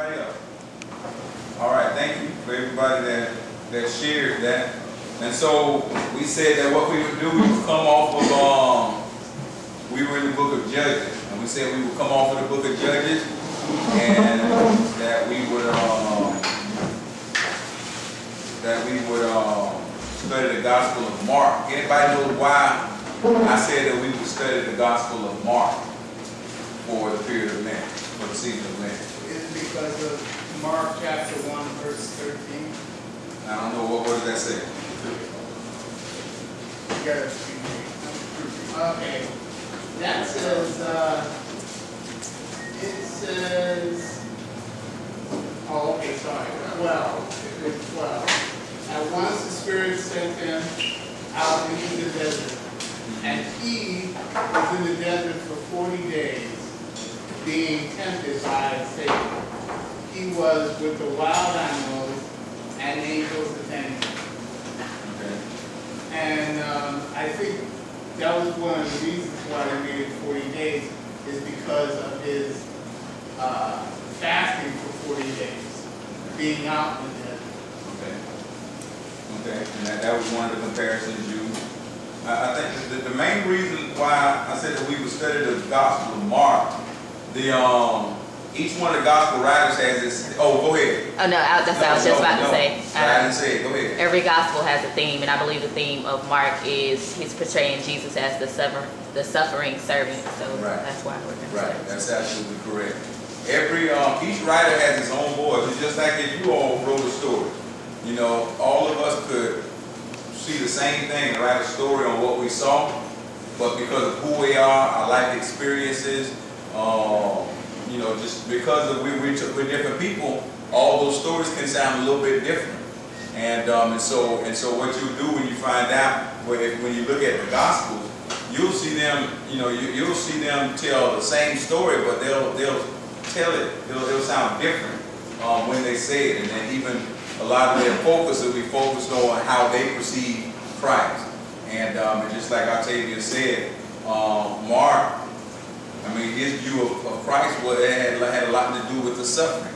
Else? All right, thank you for everybody that, that shared that. And so we said that what we would do, we would come off of, um, we were in the book of Judges, and we said we would come off of the book of Judges, and that we would, um, that we would, um, study the Gospel of Mark. Anybody know why I said that we would study the Gospel of Mark for the period of Lent, for the season of Lent? Because of Mark chapter one, verse thirteen. I don't know, what, what does that say? You gotta excuse me. Okay, that says, uh, it says, oh, okay, sorry, twelve, it's twelve. At once the Spirit sent him out into the desert, and he was in the desert for forty days, being tempted by Satan. He was with the wild animals, and angels attended him. Okay. And um, I think that was one of the reasons why they made it 40 days, is because of his uh, fasting for 40 days, being out in the desert. Okay. Okay, and that, that was one of the comparisons you, I, I think the, the main reason why I said that we would study the Gospel of Mark, the, um, each one of the Gospel writers has this, oh, go ahead. Oh, no, I- that's what I was just No, about to no, say. I Um, didn't say it, go ahead. Every gospel has a theme, and I believe the theme of Mark is he's portraying Jesus as the suffer, the suffering servant, so Right. that's why we're going to Right, that's absolutely correct. Every, um, each writer has his own voice, it's just like if you all wrote a story. You know, all of us could see the same thing and write a story on what we saw, but because of who we are, our life experiences, um, you know, just because of we, we we're different people, all those stories can sound a little bit different. And, um, and so, and so what you do when you find out, when, you look at the Gospels, you'll see them, you know, you, you'll see them tell the same story, but they'll, they'll tell it, it'll, it'll sound different, um, when they say it. And then even a lot of their focus will be focused on how they perceive Christ. And, um, and just like Octavia said, um, Mark, I mean, his view of, of Christ it had, had a lot to do with the suffering,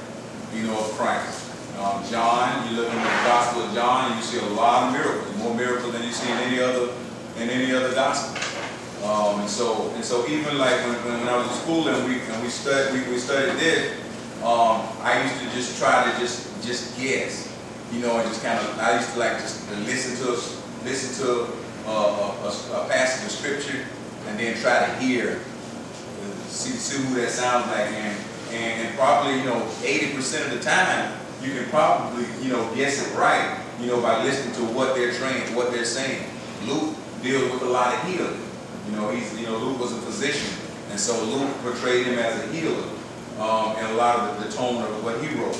you know, of Christ. Um, John, you look in the Gospel of John, you see a lot of miracles, more miracles than you see in any other, in any other gospel. Um, and so, and so even like when, when I was in school and we, and we studied, we, we studied this, um, I used to just try to just, just guess, you know, and just kind of, I used to like just listen to, listen to a, a passage of scripture and then try to hear see, see who that sounds like, and, and, and probably, you know, 80% of the time, you can probably, you know, guess it right, you know, by listening to what they're trained, what they're saying. Luke deals with a lot of healing. You know, he's, you know, Luke was a physician, and so Luke portrayed him as a healer, um, and a lot of the, the tone of what he wrote.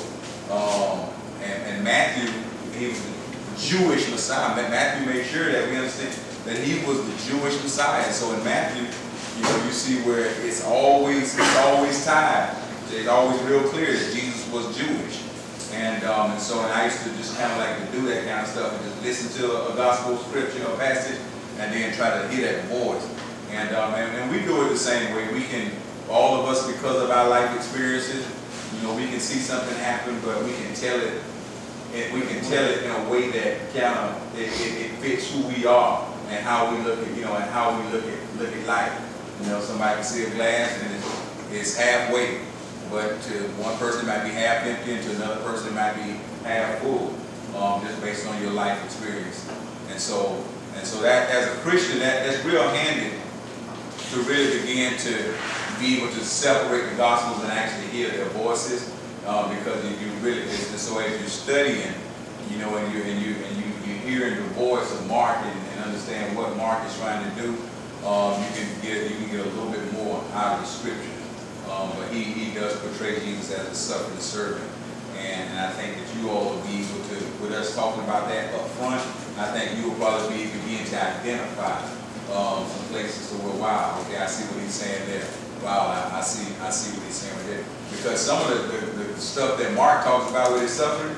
Um, and, and Matthew, he was Jewish Messiah. Matthew made sure that we understand that he was the Jewish Messiah. And so in Matthew, you know, you see where it's always it's always tied. It's always real clear that Jesus was Jewish. And um, and so and I used to just kind of like to do that kind of stuff and just listen to a, a gospel scripture or passage and then try to hear that voice. And, um, and and we do it the same way. We can all of us because of our life experiences, you know, we can see something happen, but we can tell it. And we can tell it in a way that kind of it, it, it fits who we are and how we look at you know and how we look at look at life. You know, somebody can see a glass and it's, it's halfway, but to one person it might be half empty and to another person it might be half full, um, just based on your life experience. And so, and so that as a Christian, that, that's real handy to really begin to be able to separate the gospels and actually hear their voices, uh, because if you really, it's, so as you're studying, you know, and you and you and you you hearing the voice of Mark and, and understand what Mark is trying to do, um, you can get you can get a little bit more out of the scripture. Um, but he, he does portray Jesus as a suffering servant. And, and I think that you all will be able to, with us talking about that up front, I think you will probably be begin to identify um, some places to where, wow, okay, I see what he's saying there. Wow, I, I see I see what he's saying right there. Because some of the, the, the stuff that Mark talks about with his suffering,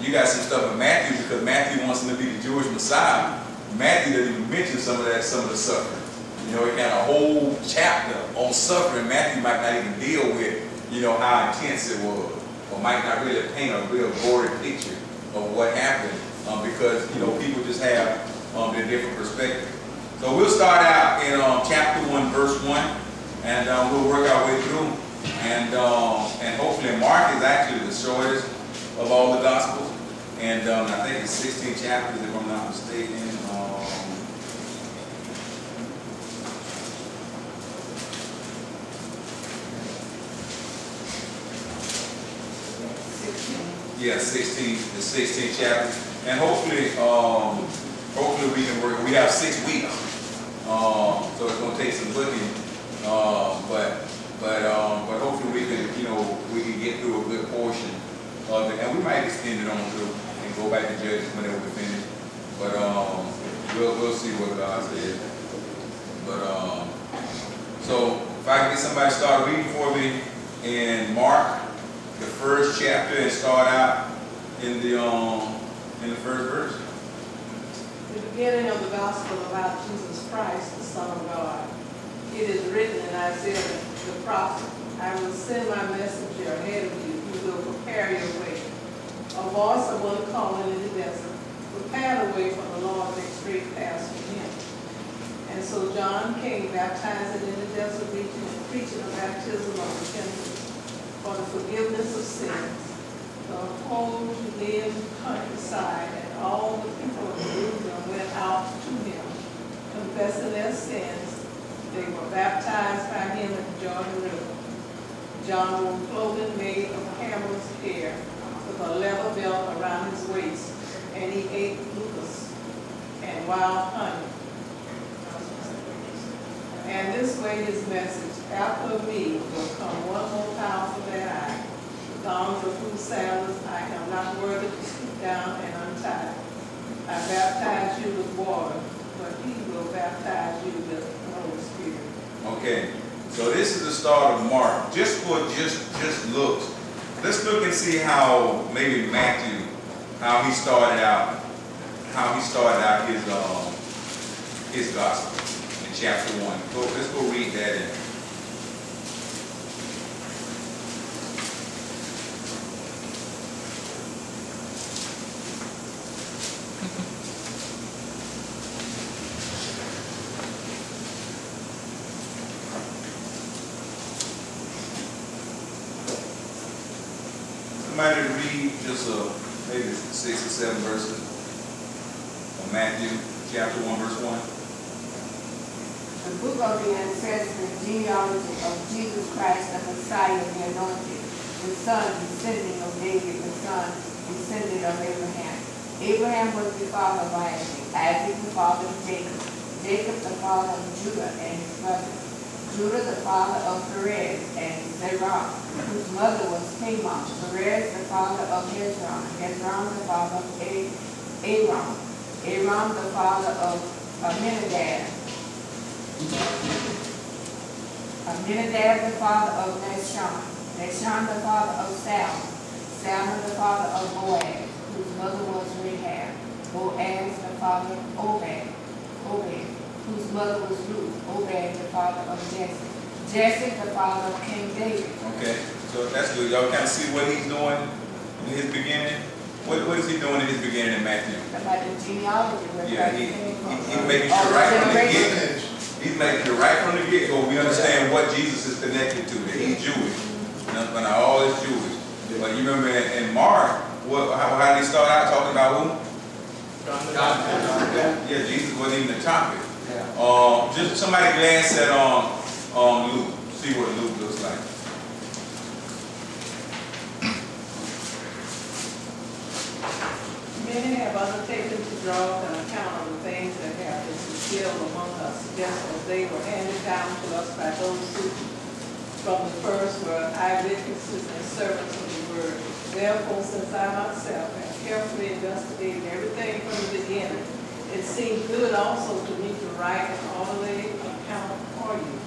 you got some stuff in Matthew because Matthew wants him to be the Jewish Messiah. Matthew doesn't even mention some of that, some of the suffering. You know, he got a whole chapter on suffering. Matthew might not even deal with, you know, how intense it was. or might not really paint a real gory picture of what happened, um, because, you know, people just have, um, their different perspective. So we'll start out in, um, chapter one, verse one, and, um, we'll work our way through. And, um, and hopefully Mark is actually the shortest of all the gospels. And, um, I think it's sixteen chapters, if I'm not mistaken, um, Sixteen. Yeah, sixteen, the sixteen chapters, and hopefully, um, hopefully we can work, we have six weeks. Um, so it's gonna take some looking, uh, but, but, um, but hopefully we can, you know, we can get through a good portion of it, and we might extend it on through and go back to Judges whenever we finish. But, um, we'll, we'll see what God says. But, um, so if I can get somebody to start reading for me in Mark, the first chapter and start out in the, um, in the first verse. The beginning of the gospel about Jesus Christ, the Son of God. It is written in Isaiah the prophet, I will send my messenger ahead of you, who will prepare your way. A voice of one calling in the desert, prepare the way for the Lord, make straight paths for him. And so John came baptizing in the desert region and preaching a baptism of repentance for the forgiveness of sins. The whole Judean countryside and all the people of Jerusalem went out to him, confessing their sins. They were baptized by him in the Jordan River. John wore clothing made of camel's hair with a leather belt around his waist, and he ate locusts and wild honey. And this way his message, after me will come one more powerful than I, thongs of whose sandals I am not worthy to stoop down and untie. I baptize you with water, but he will baptize you with the Holy Spirit. Okay, so this is the start of Mark, just for just, just looks. Let's look and see how maybe Matthew, how he started out, how he started out his, um, his gospel in chapter one. Let's go read that in. Somebody read just uh maybe six or seven verses of Matthew, chapter one, verse one. The book of the ancestral genealogy of Jesus Christ, the Messiah, the anointed, the son descending of David, the son descendant of Abraham. Abraham was the father of Isaac, Isaac the father of Jacob, Jacob the father of Judah and his brothers, Judah the father of Perez and Zerah, whose mother was Tamar, Perez the father of Hezron, Hezron the father of Aram, Aram the father of Aminadab, Aminadab the father of Nahshon, Nahshon the father of Salmon, Salmon the father of Boaz, whose mother was Rahab, Boaz the father of Obed, Obed, whose mother was Ruth, Obed the father of Jesse, Jesse the father of King David. Okay, so that's good. Y'all kind of see what he's doing in his beginning? What, what is he doing in his beginning in Matthew? About the genealogy. Yeah, Christ he, came from. he, he's making sure right from the generations. get, he's making it right from the get-go, we understand what Jesus is connected to, that he's Jewish. Now, when all is Jewish. But you remember in, in Mark, what, how, how did he start out talking about who? John the Baptist. Yeah, Jesus wasn't even the topic. Um, just somebody glance at, um, um, Luke, see what Luke looks like. Many have undertaken to draw an account of the things that have been concealed among us, just as they were handed down to us by those who from the first were eyewitnesses and servants of the word. Therefore, since I myself have carefully investigated everything from the beginning, it seemed good also to me to write an orderly account for you,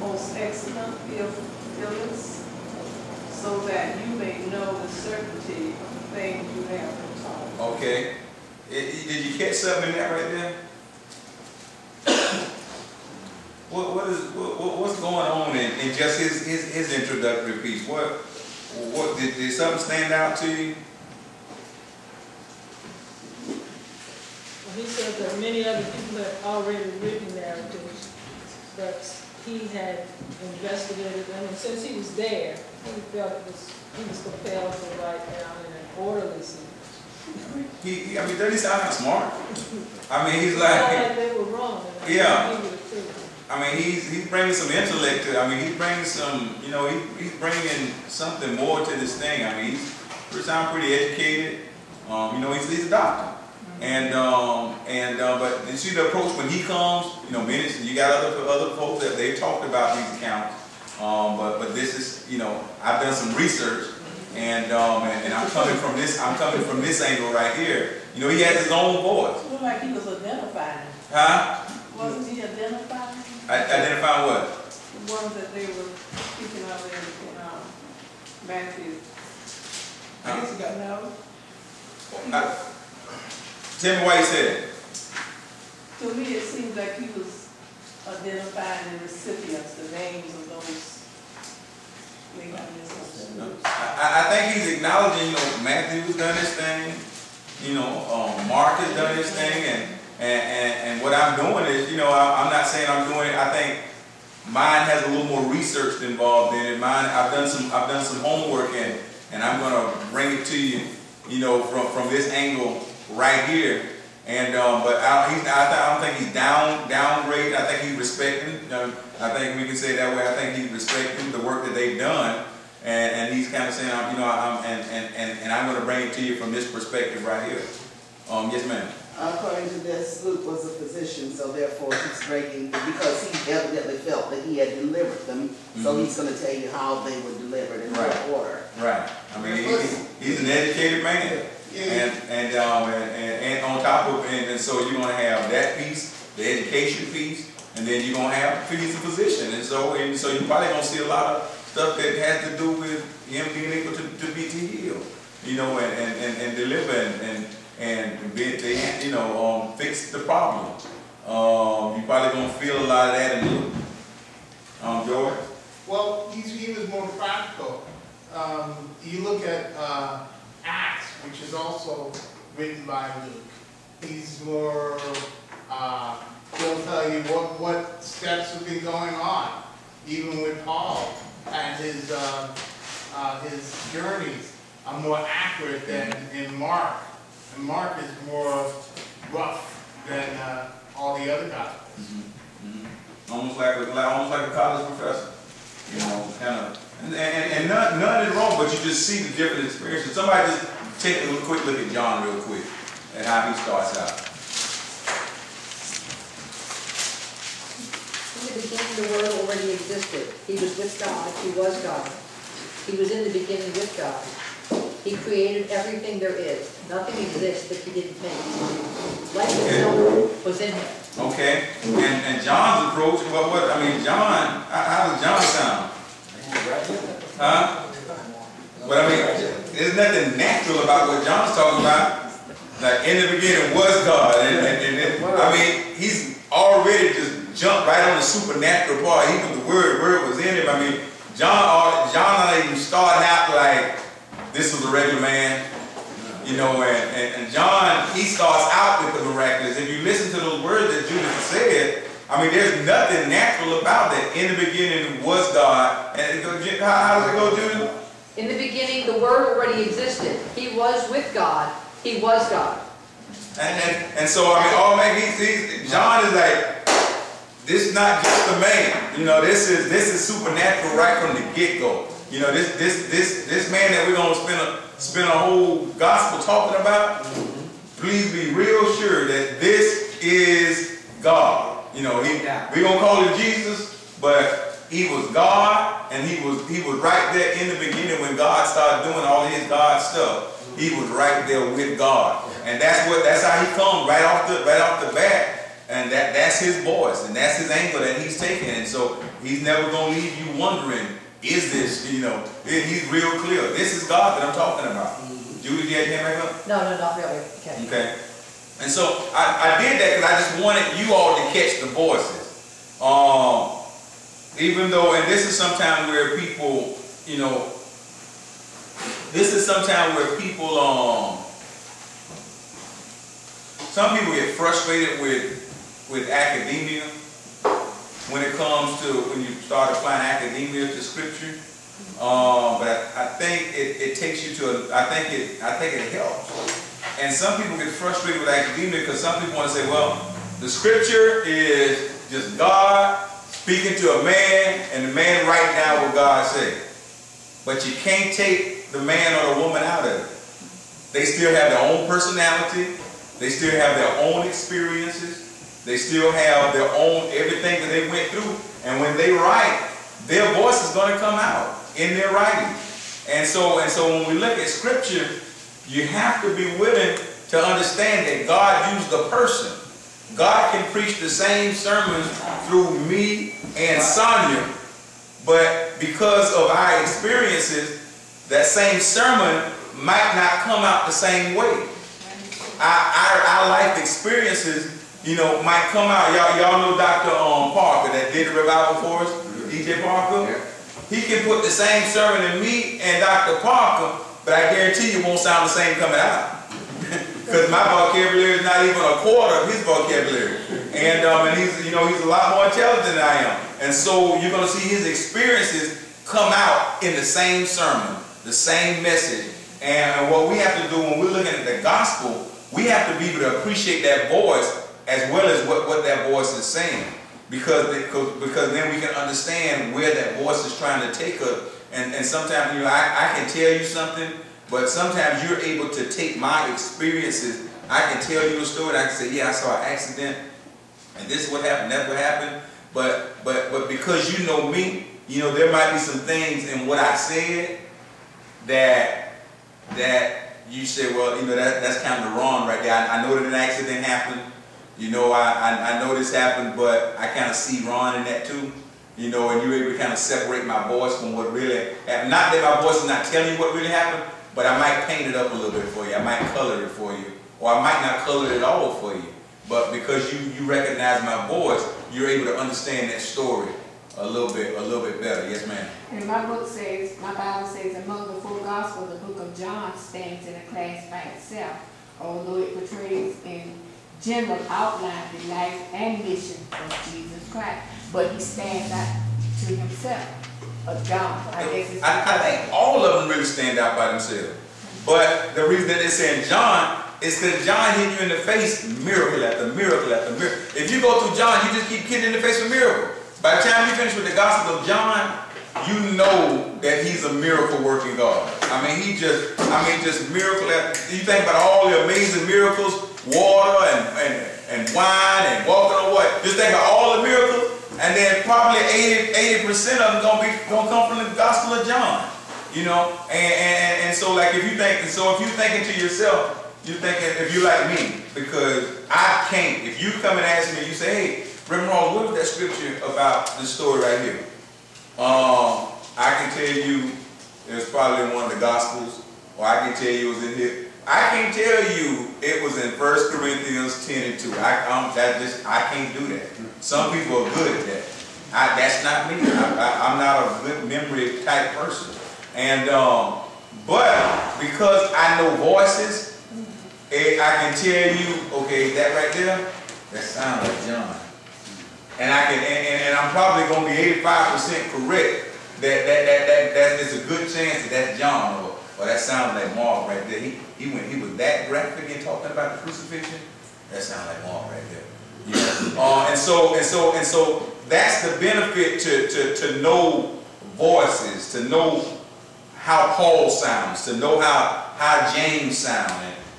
most excellent Theophilus, so that you may know the certainty of the things you have been taught. Okay. Eh, Did you catch something in there right there? What, what is, what- what's going on in, in just his, his, his introductory piece? What, What, did, did something stand out to you? He said that many other people had already written narratives, but he had investigated them, and since he was there, he felt it was, he was compelled to write down in an orderly sequence. He, he- I mean, doesn't he sound smart? I mean, he's like, like they were wrong, I Yeah. think he would agree. I mean, he's, he's bringing some intellect to, I mean, he's bringing some, you know, he, he's bringing something more to this thing. I mean, he's, he sounds pretty educated. Um, you know, he's, he's a doctor. And, um, and, uh, but you see the approach when he comes, you know, minutes, you got other, other folks that they've talked about these accounts. Um, but, but this is, you know, I've done some research and, um, and, and I'm coming from this, I'm coming from this angle right here. You know, he has his own voice. Looked like he was identifying, Huh? wasn't he identifying? I- Identify what? The ones that they were speaking of in, in, um, Matthew. I guess you got no. Tell me why you said it. To me, it seems like he was identifying the recipients, the names of those. I. I, I think he's acknowledging, you know, Matthew's done his thing, you know, um, Mark has done his thing, and, and, and, and what I'm doing is, you know, I, I'm not saying I'm doing it, I think mine has a little more research involved in it, mine, I've done some, I've done some homework, and, and I'm gonna bring it to you, you know, from, from this angle right here. And, um, but I, he's, I, th- I don't think he's down, downgrade, I think he's respecting, um, I think we can say that way, I think he's respecting the work that they've done. And, and he's kind of saying, you know, I'm, and, and, and, and I'm gonna bring it to you from this perspective right here. Um, yes, ma'am. According to this, Luke was a physician, so therefore he's breaking, because he evidently felt that he had delivered them, so Mhm. he's gonna tell you how they were delivered in Right. what order. Right. I mean, he- he's an educated man. And, and, um, and, and, and on top of, and, and so you're gonna have that piece, the education piece, and then you're gonna have, he's a physician, and so, and so you're probably gonna see a lot of stuff that has to do with him being able to, to be to heal, you know, and, and, and, and deliver and, and, and be, you know, um, fix the problem. Um, you probably gonna feel a lot of that in Luke. Um, George? Well, he was more practical. Um, you look at, uh, which is also written by Luke. He's more, uh, he'll tell you what, what steps have been going on, even with Paul and his, uh, uh, his journeys are more accurate than in Mark. And Mark is more rough than, uh, all the other gospels. Mhm. Almost like, a- almost like a college professor, you know, kind of, and, and, and none, none is wrong, but you just see the different experiences. Somebody just take a quick look at John real quick, and how he starts out. In the beginning, the Word already existed. He was with God, He was God. He was in the beginning with God. He created everything there is. Nothing exists that He didn't make. Life itself was in Him. Okay, and, and John's approach, what, what, I mean, John, how, how does John sound? Huh? But I mean, there's nothing natural about what John's talking about. Like, in the beginning was God, and, and, and, and- I mean, he's already just jumped right on the supernatural part, even the word, word was in him, I mean, John, uh, John not even started out like, this was a regular man, you know, and, and, John, he starts out with the miraculous. If you listen to those words that Judas said, I mean, there's nothing natural about that. In the beginning was God. And how, how does it go, Judas? In the beginning, the Word already existed. He was with God. He was God. And, and, and so, I mean, oh, all man, he's, he's, John is like, this is not just a man. You know, this is, this is supernatural right from the get-go. You know, this, this, this, this man that we're gonna spend a, spend a whole gospel talking about, please be real sure that this is God. You know, he, we're gonna call him Jesus, but he was God, and he was, he was right there in the beginning when God started doing all his God stuff. He was right there with God. And that's what, that's how he comes right off the, right off the bat. And that, that's his voice, and that's his angle that he's taking. And so he's never gonna leave you wondering, is this, you know, he's real clear. This is God that I'm talking about. Judy, you had your hand back up? No, no, not really. Okay. Okay. And so I, I did that because I just wanted you all to catch the voices. Um, even though, and this is sometimes where people, you know, this is sometimes where people, um, some people get frustrated with, with academia when it comes to, when you start applying academia to scripture. Um, but I, I think it, it takes you to, a, I think it, I think it helps. And some people get frustrated with academia because some people want to say, well, the scripture is just God speaking to a man, and the man writing down what God said. But you can't take the man or the woman out of it. They still have their own personality. They still have their own experiences. They still have their own everything that they went through. And when they write, their voice is going to come out in their writing. And so, and so when we look at scripture, you have to be willing to understand that God used the person. God can preach the same sermons through me and Sonia, but because of our experiences, that same sermon might not come out the same way. Our, our, our life experiences, you know, might come out. Y'all, y'all know Dr. Um, Parker that did the revival for us, DJ Parker. He can put the same sermon in me and Dr. Parker, but I guarantee you it won't sound the same coming out. Because my vocabulary is not even a quarter of his vocabulary. And, um, and he's, you know, he's a lot more intelligent than I am. And so you're going to see his experiences come out in the same sermon, the same message. And what we have to do when we're looking at the gospel, we have to be able to appreciate that voice as well as what, what that voice is saying. Because, because, because then we can understand where that voice is trying to take us. And, and sometimes, you know, I, I can tell you something, but sometimes you're able to take my experiences. I can tell you a story. I can say, yeah, I saw an accident, and this is what happened, that's what happened. But but but because you know me, you know there might be some things in what I said that that you say, well, you know that that's kind of wrong right there. I, I know that an accident happened. You know, I, I, I know this happened, but I kind of see Ron in that too. You know, and you're able to kind of separate my voice from what really happened. Not that my voice is not telling you what really happened, but I might paint it up a little bit for you. I might color it for you. Or I might not color it at all for you. But because you, you recognize my voice, you're able to understand that story a little bit, a little bit better. Yes, ma'am. And my book says, my Bible says, among the four gospels, the book of John stands in a class by itself, although it portrays in general outline the life and mission of Jesus Christ. But he stands out to himself, John. I guess I, I think all of them really stand out by themselves. But the reason that they're saying John is because John hit you in the face miracle after miracle after miracle. If you go through John, you just keep hitting in the face with miracle. By the time you finish with the Gospel of John, you know that he's a miracle working God. I mean, he just, I mean, just miracle after, you think about all the amazing miracles, water and, and, and wine and walking on what? Just think about all the miracles, and then probably 80, percent of them gonna be, gonna come from the Gospel of John. You know, and, and, and so like if you think, so if you thinking to yourself, you're thinking, if you're like me, because I can't, if you come and ask me, you say, hey, Reverend Rawls, what that scripture about this story right here? Um, I can tell you it was probably in one of the Gospels, or I can tell you it was in here. I can tell you it was in 1 Corinthians 10 and 2. I, um, that just, I can't do that. Some people are good at that. I, that's not me. I, am not a good memory type person. And, um, but because I know voices, eh, I can tell you, okay, that right there, that sounds like John. And I can, and, and, and I'm probably going to be 85% correct that that, that, that, that there's a good chance that that's John or that sounds like Mark right there. He, he went, he was that graphic in talking about the crucifixion. That sounds like Mark right there. Know? uh, and so, and so, and so that's the benefit to, to, to know voices, to know how Paul sounds, to know how, how James sounds,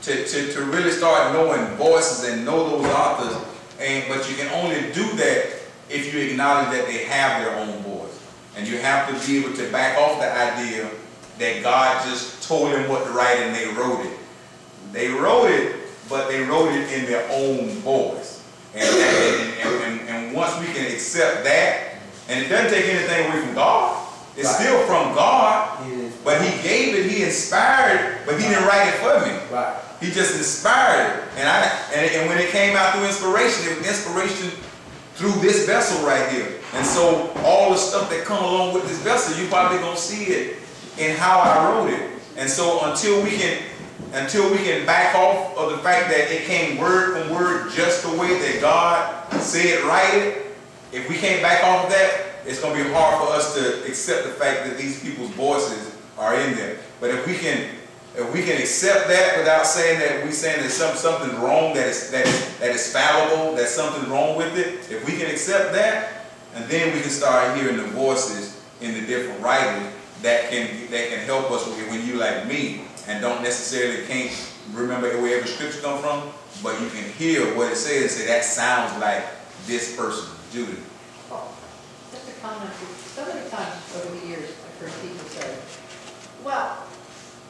to, to, to really start knowing voices and know those authors and, but you can only do that if you acknowledge that they have their own voice. And you have to be able to back off the idea that God just told them what to write and they wrote it. They wrote it, but they wrote it in their own voice. And, and, and, and once we can accept that, and it doesn't take anything away from God, it's right. still from God, but He gave it, He inspired it, but He didn't write it for me. Right. He just inspired it. And, I, and, and when it came out through inspiration, it was inspiration through this vessel right here. And so all the stuff that come along with this vessel, you probably going to see it in how I wrote it. And so until we can, until we can back off of the fact that it came word from word just the way that God said write it, if we can't back off of that, it's gonna be hard for us to accept the fact that these people's voices are in there. But if we can, if we can accept that without saying that we're saying there's some, something wrong, that is, that is, that is fallible, that something wrong with it, if we can accept that, and then we can start hearing the voices in the different writers that can, that can help us when when you like me and don't necessarily can't remember where every scripture come from, but you can hear what it says and say, that sounds like this person, Judy. Just a comment, so many times over the years, I've heard people say, well,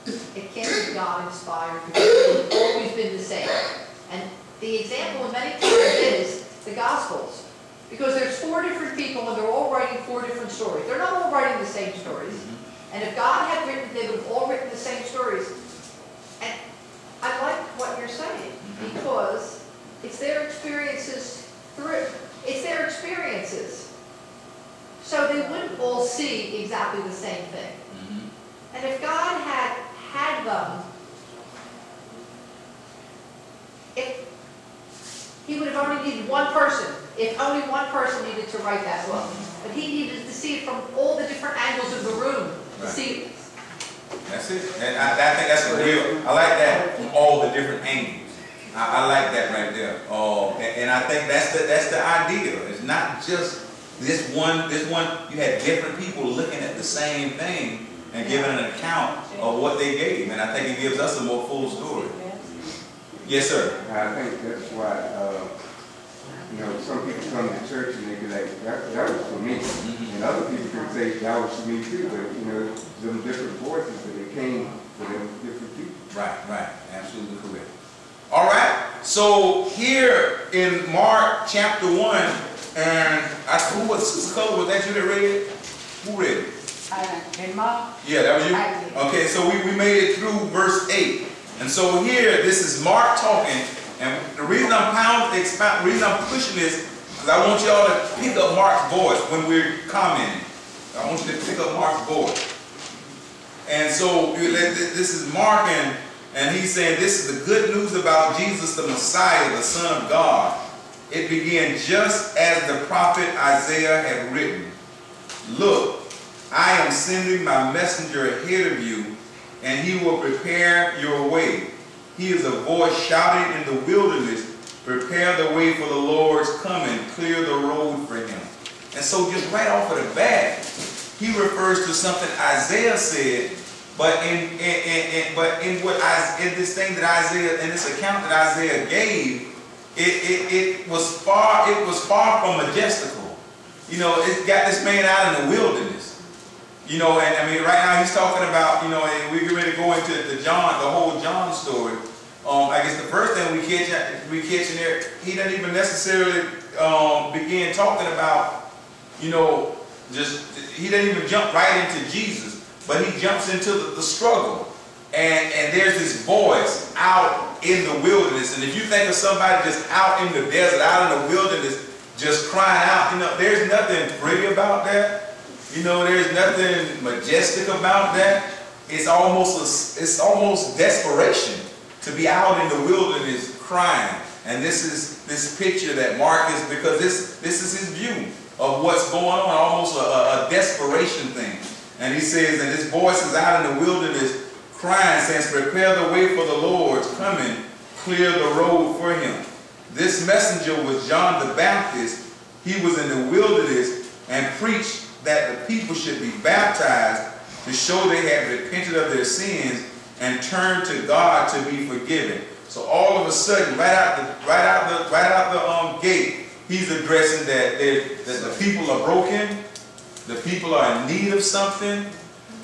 it can't be God inspired because it's always been the same. And the example in many times is the Gospels. Because there's four different people and they're all writing four different stories. They're not all writing the same stories. Mm-hmm. And if God had written, they would have all written the same stories. And I like what you're saying because it's their experiences through, it's their experiences. So they wouldn't all see exactly the same thing. Mm-hmm. And if God had had them, if, he would have only needed one person, if only one person needed to write that book. But he needed to see it from all the different angles of the room. See, That's it. And I, I think that's a real, I like that from all the different angles. I, I like that right there. Oh, and, and I think that's the, that's the idea. It's not just this one, this one, you had different people looking at the same thing and giving an account of what they gave. And I think it gives us a more full story. Yes, sir. I think that's why, uh, you know, some people come to church and they be like, that, that was for me. Mhm. And other people can say, that was for me too, but, you know, them different voices, but they came for them different people. Right, right, absolutely correct. All right, so here in Mark chapter one, and I, who was, Sister Color, was that you that read it? Who read it? And Mark, Yeah, that was you? Okay, so we, we made it through verse eight. And so here, this is Mark talking, and the reason I'm pounding, expound, reason I'm pushing this, because I want y'all to pick up Mark's voice when we're commenting. I want you to pick up Mark's voice. And so this is Mark, and, and he's saying this is the good news about Jesus, the Messiah, the Son of God. It began just as the prophet Isaiah had written. Look, I am sending my messenger ahead of you, and he will prepare your way. He is a voice shouting in the wilderness, prepare the way for the Lord's coming, clear the road for him. And so just right off of the bat, he refers to something Isaiah said, but in, in, in, in- but in what I, in this thing that Isaiah, in this account that Isaiah gave, it, it, it was far, it was far from majestical. You know, it got this man out in the wilderness. You know, and I mean, right now he's talking about, you know, and we get ready to go into the John, the whole John story. Um, I guess the first thing we catch, we catch in there, he doesn't even necessarily um, begin talking about, you know, just he doesn't even jump right into Jesus, but he jumps into the, the struggle. And, and there's this voice out in the wilderness. And if you think of somebody just out in the desert, out in the wilderness, just crying out, you know, there's nothing pretty about that. You know, there's nothing majestic about that. It's almost a, it's almost desperation to be out in the wilderness crying. And this is this picture that Mark is because this this is his view of what's going on, almost a, a, a desperation thing. And he says, and this voice is out in the wilderness crying, says, prepare the way for the Lord's coming, clear the road for him. This messenger was John the Baptist. He was in the wilderness and preached that the people should be baptized to show they had repented of their sins and turned to God to be forgiven. So all of a sudden, right out the right out the right out the um, gate, he's addressing that that the people are broken, the people are in need of something,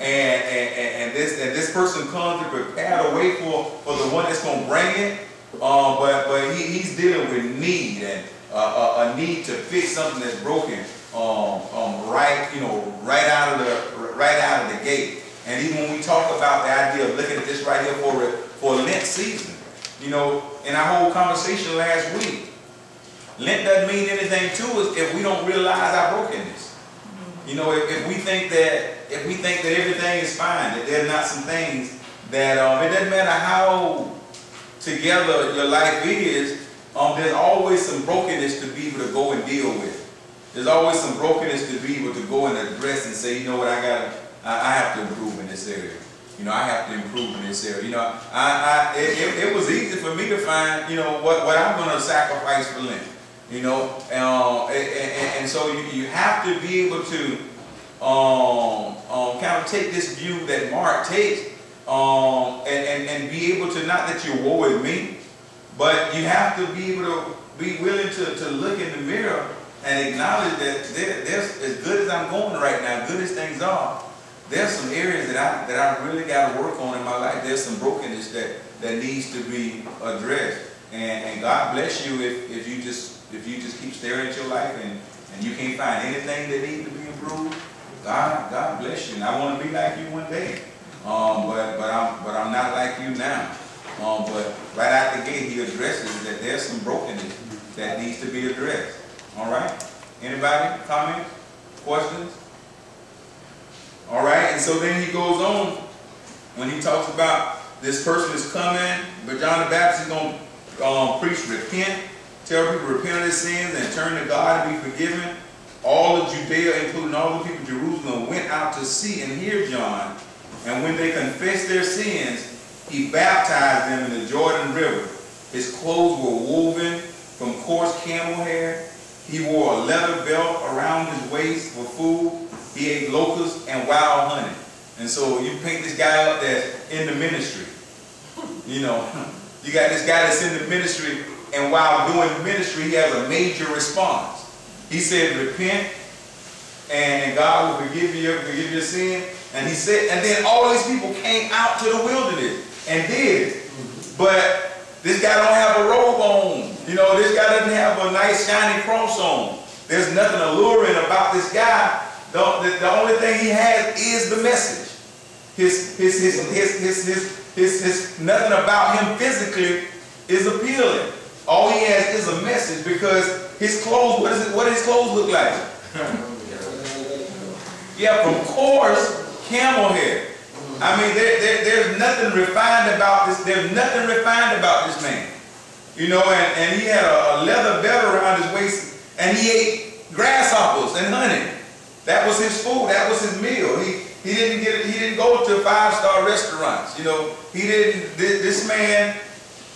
and and, and, this and this person comes to prepare the way for, for the one that's to bring it. Um, but but he, he's dealing with need and uh, a, a need to fix something that's broken. Um, um, right, you know, right out of the right out of the gate. And even when we talk about the idea of looking at this right here for for Lent season, you know, in our whole conversation last week, Lent doesn't mean anything to us if we don't realize our brokenness. You know, if, if we think that if we think that everything is fine, that there are not some things that, um, it doesn't matter how together your life is, um, there's always some brokenness to be able to go and deal with. There's always some brokenness to be able to go and address and say, you know what, I gotta, I, I have to improve in this area. You know, I have to improve in this area. You know, I, I, it, it, it was easy for me to find, you know, what, what I'm gonna sacrifice for Lent. You know, uh, and, and, and so you, you have to be able to, um, um, kind of take this view that Mark takes, um, and, and, and be able to, not that you're woe with me, but you have to be able to be willing to, to look in the mirror and acknowledge that there, there's, as good as I'm going right now, good as things are, there's some areas that I, that I really got to work on in my life. There's some brokenness that, that needs to be addressed. And, and God bless you if, if you just, if you just keep staring at your life and, and you can't find anything that needs to be improved. God, God bless you. And I want to be like you one day. Um, but, but I'm, but I'm not like you now. Um, but right out the gate, he addresses that there's some brokenness that needs to be addressed. All right? Anybody? Comments? Questions? All right, and so then he goes on when he talks about this person is coming, but John the Baptist is going to um, preach repent, tell people repent of their sins and turn to God and be forgiven. All of Judea, including all the people of Jerusalem, went out to see and hear John. And when they confessed their sins, he baptized them in the Jordan River. His clothes were woven from coarse camel hair. He wore a leather belt around his waist for food. He ate locusts and wild honey. And so you paint this guy up that's in the ministry. You know, you got this guy that's in the ministry, and while doing ministry, he has a major response. He said, repent, and God will forgive you, forgive your sin. And he said, and then all these people came out to the wilderness and did. But this guy don't have a robe on. You know, this guy doesn't have a nice shiny cross on. There's nothing alluring about this guy. The, the, the only thing he has is the message. His, his, his, his, his, his, his, his, nothing about him physically is appealing. All he has is a message because his clothes, what, is it, what does his clothes look like? yeah, from coarse camel hair. I mean, there, there, there's nothing refined about this. There's nothing refined about this man. You know, and, and he had a, a leather belt around his waist, and he ate grasshoppers and honey. That was his food. That was his meal. He he didn't get he didn't go to five star restaurants. You know, he didn't. This, man,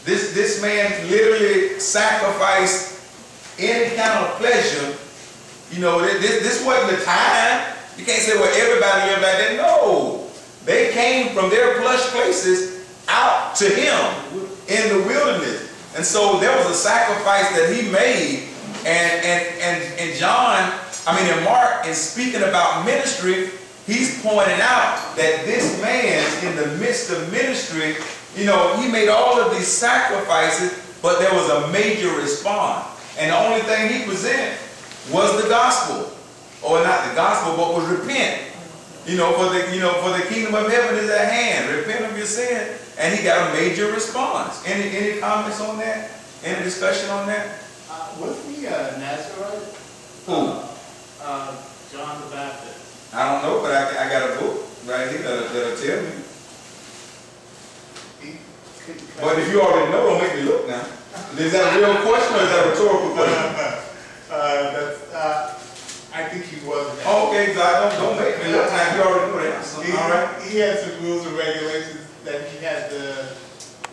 this this man literally sacrificed any kind of pleasure. You know, this this wasn't the time. You can't say well everybody that. No, they came from their plush places out to him in the wilderness, and so there was a sacrifice that he made. And and and and John, I mean, in Mark, in speaking about ministry, he's pointing out that this man, in the midst of ministry, you know, he made all of these sacrifices, but there was a major response. And the only thing he presented was the gospel. Or not the gospel, but was repent. You know, for the you know, for the kingdom of heaven is at hand. Repent of your sin. And he got a major response. Any any comments on that? Any discussion on that? Uh, wasn't he a Nazarite? Who? Uh, uh, John the Baptist. I don't know, but I, I got a book right here that'll, that'll tell me. But if you already know, don't make me look now. Is that a real question or is that a rhetorical question? Uh, that's, uh, I think he was. Oh, okay, God, don't, don't make me look now. You already know that. He, All right. he had some rules and regulations that he had to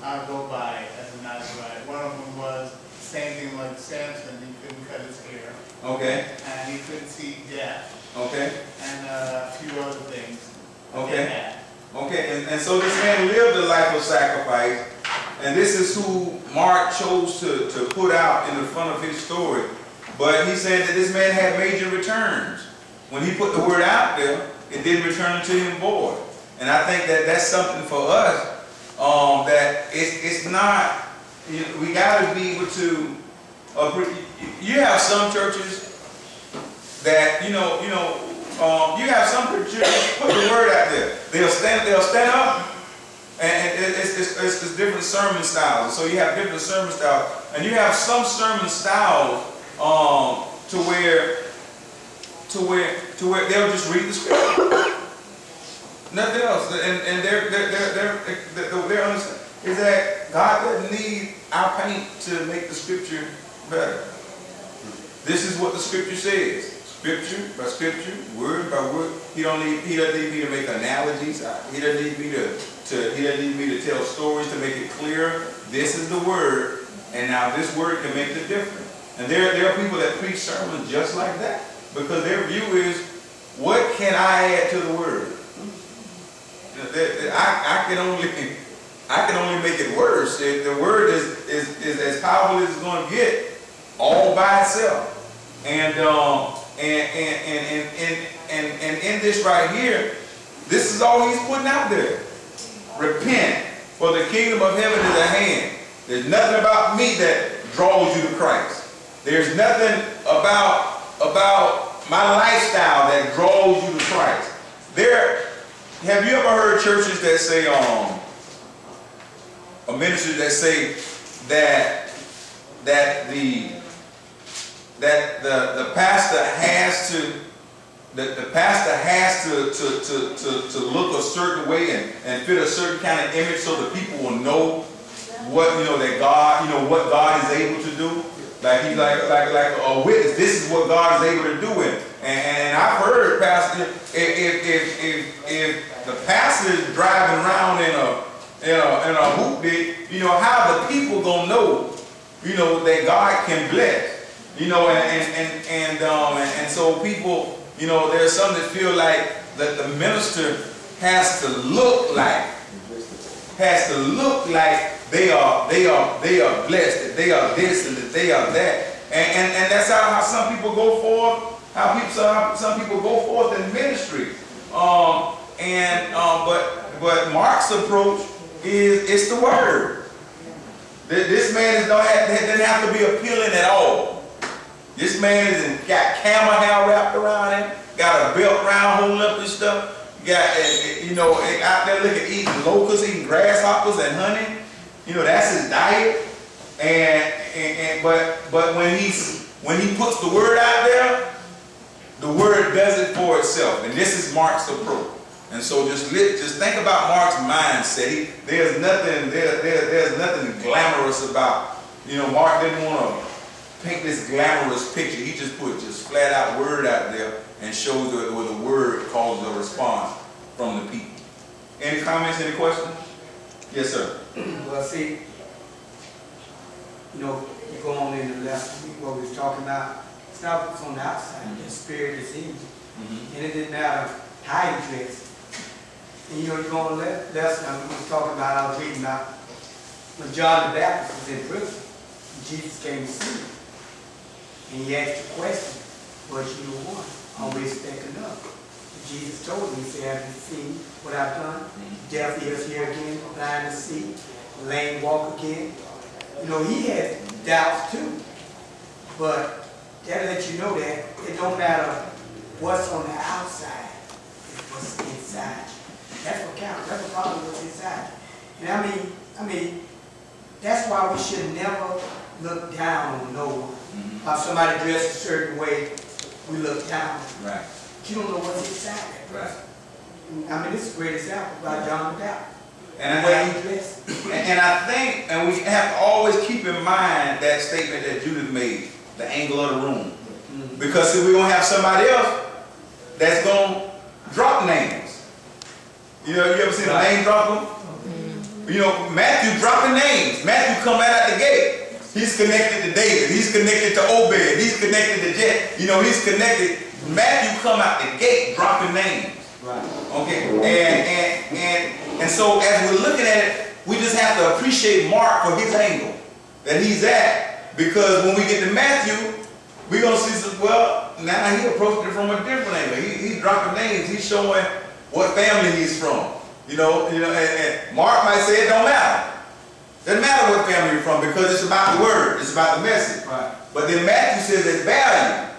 uh, go by as a Nazarite. One of them was same thing like Samson, he couldn't cut his hair, Okay, and he couldn't see death, okay, and uh, a few other things. Okay. okay. And, and so this man lived a life of sacrifice. And this is who Mark chose to, to put out in the front of his story. But he said that this man had major returns. When he put the word out there, it didn't return to him void. And I think that that's something for us um, that it's, it's not, you know, we got to be able to, uh, you have some churches that, you know, you know, um, you have some churches put the word out there. They'll stand, they'll stand up and, it's, it's, it's, it's different sermon styles. So you have different sermon styles. And you have some sermon styles um, to where to where to where they'll just read the scripture. Nothing else, and, and they're, they're, they're, they're, they're, they're understand, is that God doesn't need our paint to make the scripture better. This is what the scripture says, scripture by scripture, word by word. He don't need, he doesn't need me to make analogies, he doesn't need me to, to, he doesn't need me to tell stories to make it clear. This is the word, and now this word can make the difference. And there, there are people that preach sermons just like that, because their view is, what can I add to the word? I, I can only, I can only make it worse. The word is, is, is as powerful as it's gonna get, all by itself. And, um, and, and, and, and, and, and in this right here, this is all he's putting out there. Repent, for the kingdom of heaven is at hand. There's nothing about me that draws you to Christ. There's nothing about, about my lifestyle that draws you to Christ. There, have you ever heard churches that say, um, or ministers that say that, that the, that the, the pastor has to, that the pastor has to, to, to, to, to look a certain way and, and fit a certain kind of image so the people will know what, you know, that God, you know, what God is able to do. Like he's like, like, like a witness. This is what God is able to do. And, and, and I've heard pastor, if, if, if, if, if the pastor is driving around in a, in a, in a hoop you know, how the people gonna know, you know, that God can bless. You know, and, and, and, and, um, and, and so people, you know, there's some that feel like that the minister has to look like, has to look like they are, they are, they are blessed, they are this and they are that. And, and, and that's how, how some people go forth, how people, some, some people go forth in ministry. Um, and, um, but, but Mark's approach is, it's the word. Th- This man is, have, doesn't have to be appealing at all. This man is got camel hair wrapped around him, got a belt round holding up his stuff. Got, uh, uh, you know, uh, out there looking, eating locusts, eating grasshoppers and honey. You know, that's his diet. And, and, and but, but when he's, when he puts the word out there, the word does it for itself. And this is Mark's approach. And so just just think about Mark's mindset. He, there's nothing there, there, there's nothing glamorous about. You know, Mark didn't want to paint this glamorous picture. He just put just flat out word out there and shows the, where the word causes a response from the people. Any comments? Any questions? Yes, sir. Well, see, you know, you go on in the lesson, what we was talking about, stuff was on the outside, the spirit is in you. Mhm. And it didn't matter how you dress. And you know, you go on the le- lesson, I was talking about, I was reading about, when John the Baptist was in prison, Jesus came to see him. And he asked the question, was you the one? Always thinking up. Jesus told me, he said, have you seen what I've done? Deaf ears hear again, blind to see, lame walk again. You know, he had doubts too. But that lets you know that it don't matter what's on the outside, it's what's inside you. That's what counts. That's the problem what's inside you. And I mean, I mean, that's why we should never look down on no one. Mhm. If somebody dressed a certain way, we look down. Right, You don't know what's inside that right. I mean, this is a great example by John the Baptist. And The I, he dressed. and, and I think, and we have to always keep in mind that statement that Judith made, the angle of the room. Mm-hmm. Because if we're gonna have somebody else that's gonna drop names. You know, you ever seen a name drop them? Mm-hmm. You know, Matthew dropping names. Matthew come out at the gate. He's connected to David. He's connected to Obed. He's connected to Jet. You know, he's connected. Matthew come out the gate dropping names. Right. Okay, and, and, and, and so as we're looking at it, we just have to appreciate Mark for his angle that he's at. Because when we get to Matthew, we're gonna see some, well, now he approached it from a different angle. He, he's dropping names, he's showing what family he's from. You know, you know, and, and Mark might say it don't matter. Doesn't matter what family you're from because it's about the word, it's about the message. Right. But then Matthew says there's value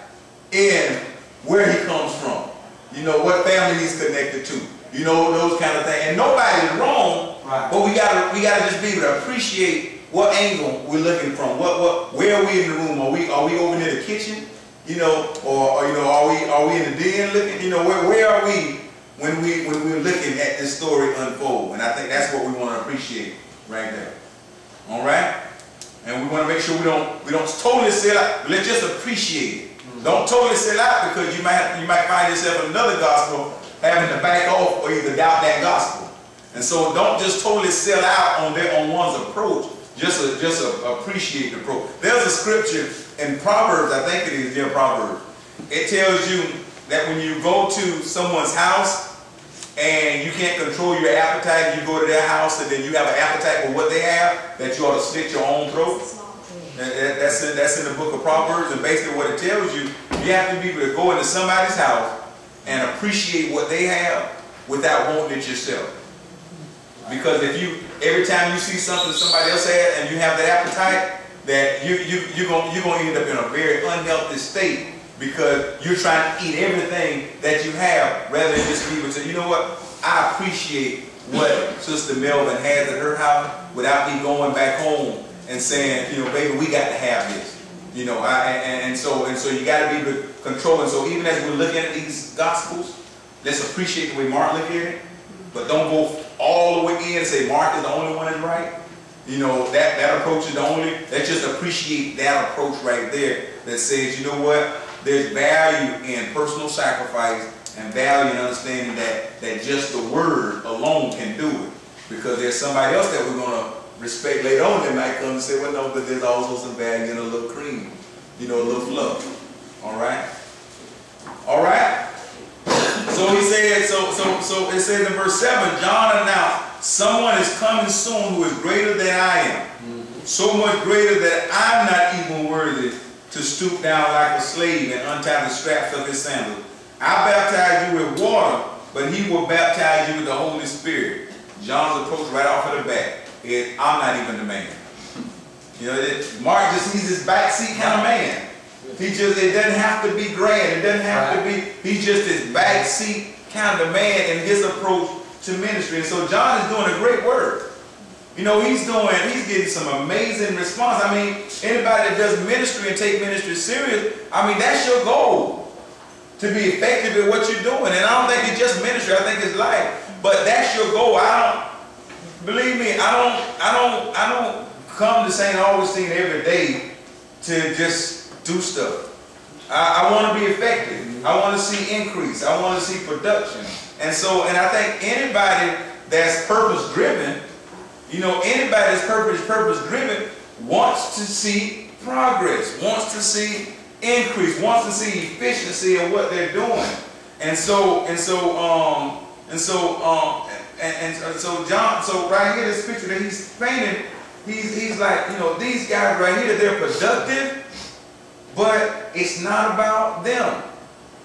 in where he comes from. You know, what family he's connected to. You know, those kind of things. And nobody's wrong, Right. but we gotta we gotta just be able to appreciate what angle we're looking from. What what where are we in the room? Are we are we over near the kitchen? You know, or, or you know, are we are we in the den looking? You know, where where are we when we when we're looking at this story unfold. And I think that's what we want to appreciate right there. All right? And we want to make sure we don't we don't totally sell out. Let's just appreciate it. Don't totally sell out because you might you might find yourself in another gospel having to back off or either doubt that gospel. And so don't just totally sell out on their on one's approach. Just a, just a, appreciate the approach. There's a scripture in Proverbs, I think it is, dear Proverbs. It tells you that when you go to someone's house and you can't control your appetite, and you go to their house and then you have an appetite for what they have, that you ought to slit your own throat. That's in, that's in the book of Proverbs, and basically what it tells you, you have to be able to go into somebody's house and appreciate what they have without wanting it yourself. Because if you, every time you see something somebody else has and you have that appetite, that you, you, you're gonna, you're gonna end up in a very unhealthy state because you're trying to eat everything that you have rather than just be able to, you know what? I appreciate what Sister Melvin has at her house without me going back home and saying, you know, baby, we got to have this. You know, I, and, and so and so you got to be able to control. And so even as we're looking at these gospels, let's appreciate the way Mark looked at it, but don't go all the way in and say Mark is the only one that's right. You know, that, that approach is the only, let's just appreciate that approach right there that says, you know what, there's value in personal sacrifice and value in understanding that, that just the word alone can do it. Because there's somebody else that we're going to respect later on they might come and say, well, no, but there's also some value in a little cream, you know, a little fluff. All right? All right? So he said, so, so, so it says in verse 7, John announced, someone is coming soon who is greater than I am. So much greater that I'm not even worthy to stoop down like a slave and untie the straps of his sandals. I baptize you with water, but he will baptize you with the Holy Spirit. John's approach right off of the bat I'm not even the man. You know, it, Mark just, he's this backseat kind of man. He just, it doesn't have to be grand. It doesn't have to be, he's just this backseat kind of man in his approach to ministry. And so John is doing a great work. You know, he's doing, he's getting some amazing response. I mean, anybody that does ministry and take ministry serious, I mean, that's your goal. To be effective at what you're doing. And I don't think it's just ministry, I think it's life. But that's your goal. I don't, believe me, I don't, I don't, I don't come to St. Augustine every day to just do stuff. I, I want to be effective. I want to see increase. I want to see production. And so, and I think anybody that's purpose driven, you know, anybody that's purpose purpose driven wants to see progress, wants to see increase, wants to see efficiency in what they're doing. And so, and so, um, and so, um, and, and so John, so right here, this picture that he's painting, he's, he's like, you know, these guys right here, they're productive, but it's not about them.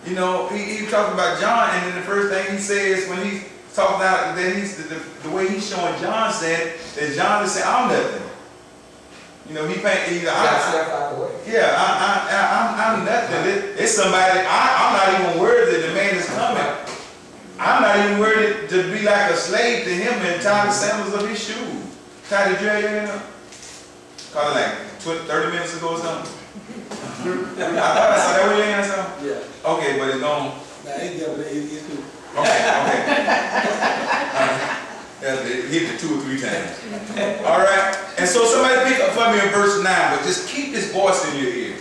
You know, he, he talks about John, and then the first thing he says when he's talking about, then he's, the, the, the way he's showing John said, that John is saying, I'm nothing. You know, he paint, he, I, yeah, I, I, I, I'm, I'm nothing. It, it's somebody, I, I'm not even worthy the man is coming. I'm not even worried to be like a slave to him and tie the sandals of his shoes. Ty, did you hear that? Called it like 20, 30 minutes ago or something? I thought I saw that when you ain't something? Yeah. Okay, but it's gone. Nah, it's it- it's cool. Okay, okay. Uh, yeah, hit it two or three times. All right. And so somebody pick up for me in verse 9, but just keep this voice in your ear.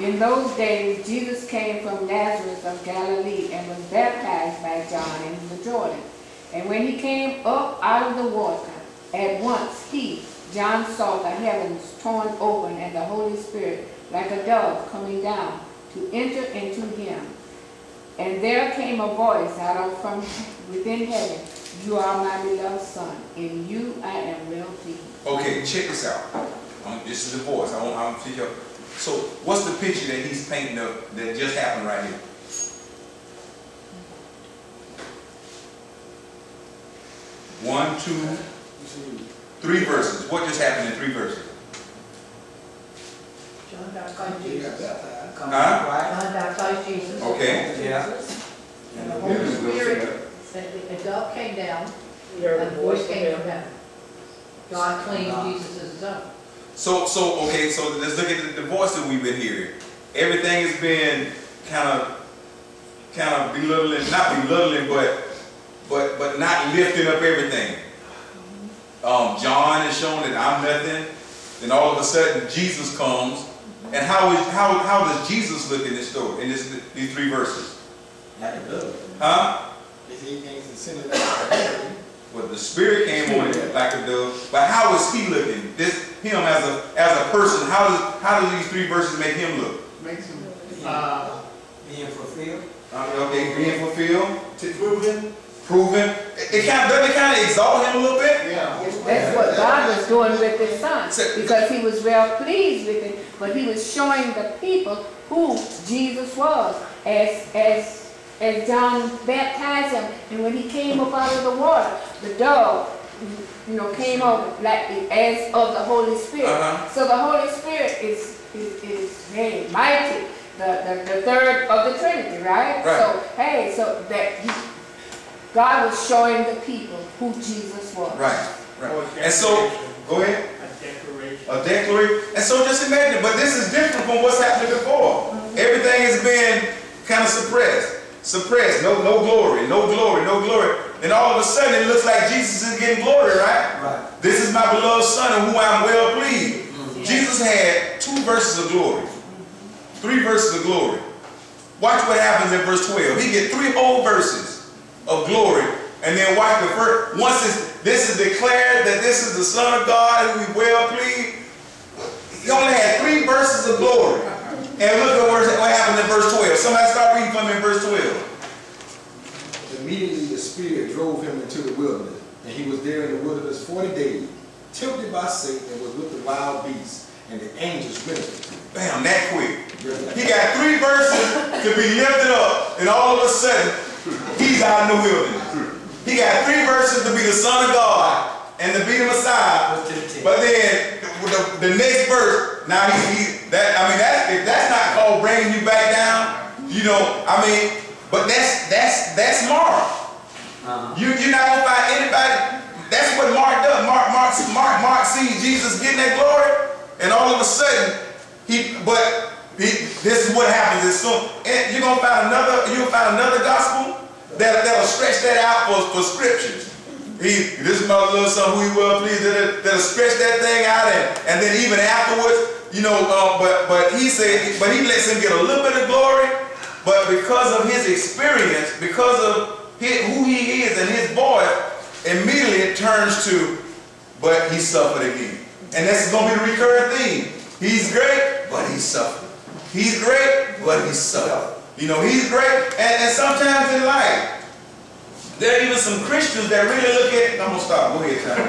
In those days, Jesus came from Nazareth of Galilee and was baptized by John in the Jordan. And when he came up out of the water, at once he, John, saw the heavens torn open and the Holy Spirit like a dove coming down to enter into him. And there came a voice out of from within heaven, You are my beloved Son, in you I am well pleased. Okay, check this out. Um, this is the voice. I want, I want to figure. So, what's the picture that he's painting up that just happened right here? One, two, three verses. What just happened in three verses? John baptized Jesus. Come Huh? on, right? John baptized Jesus. Okay. Yeah. And the Holy Spirit, a a dove came down, and the voice came from heaven. God claimed Jesus as his own. So, so okay. So let's look at the, the voice that we've been hearing. Everything has been kind of, kind of belittling, not belittling, but, but, but not lifting up everything. Um, John is showing that I'm nothing, then all of a sudden Jesus comes, and how is, how, how does Jesus look in this story, in this, these three verses? Like a dove. Huh? If he thinks it's sending out. Well, the spirit came on him like a dove, but how is he looking? This, him as a, as a person, how does, how do these three verses make him look? Makes him, uh, Being fulfilled. Uh, okay, being fulfilled, to proven, proven. It, it kind of, doesn't it kind of exalt him a little bit? yeah. That's what God was doing with his son, because he was well pleased with it, but he was showing the people who Jesus was, as, as, as John baptized him, and when he came up out of the water, the dove, you know, came over, like, as of the Holy Spirit. Uh-huh. So the Holy Spirit is, is, is very mighty, the, the, the third of the Trinity, right? Right. So, hey, so that, he, God was showing the people who Jesus was. Right, right. And so, go ahead. A declaration. a declaration. And so just imagine, but this is different from what's happened before. Everything has been kind of suppressed. Suppressed, no, no glory, no glory, no glory. And all of a sudden it looks like Jesus is getting glory, right? Right. This is my beloved son in whom I'm well pleased. Mm-hmm. Jesus had two verses of glory. Three verses of glory. Watch what happens in verse 12. He get three whole verses of glory. And then watch the first, once this is declared that this is the Son of God and we well pleased, he only had three verses of glory. And look at what what happened in verse 12. Somebody start reading for me in verse 12. Immediately the Spirit drove him into the wilderness, and he was there in the wilderness forty days, tempted by Satan, and was with the wild beasts, and the angels ministered him. Bam, that quick. He got three verses to be lifted up, and all of a sudden, he's out in the wilderness. He got three verses to be the Son of God and to be the Messiah. What's to the? But then the, the next verse, now he, he that I mean that if that's not called bringing you back down, you know, I mean, but that's that's that's Mark. Uh-huh. You you're not gonna find anybody. That's what Mark does. Mark Mark Mark Mark sees Jesus getting that glory, and all of a sudden he but he, this is what happens. Is soon and you're gonna find another you'll find another gospel that that'll stretch that out for, for scriptures. He this is my little son who he well please. that that'll stretch that thing out and and then even afterwards, you know, uh, but but he said but he lets him get a little bit of glory, but because of his experience, because of hi- who he is and his voice, immediately it turns to, but he suffered again. And that's going to be the recurring theme. He's great, but he suffered. He's great, but he suffered. You know, he's great. And, and sometimes in life, there are even some Christians that really look at, I'm going to stop. Go ahead, Tom.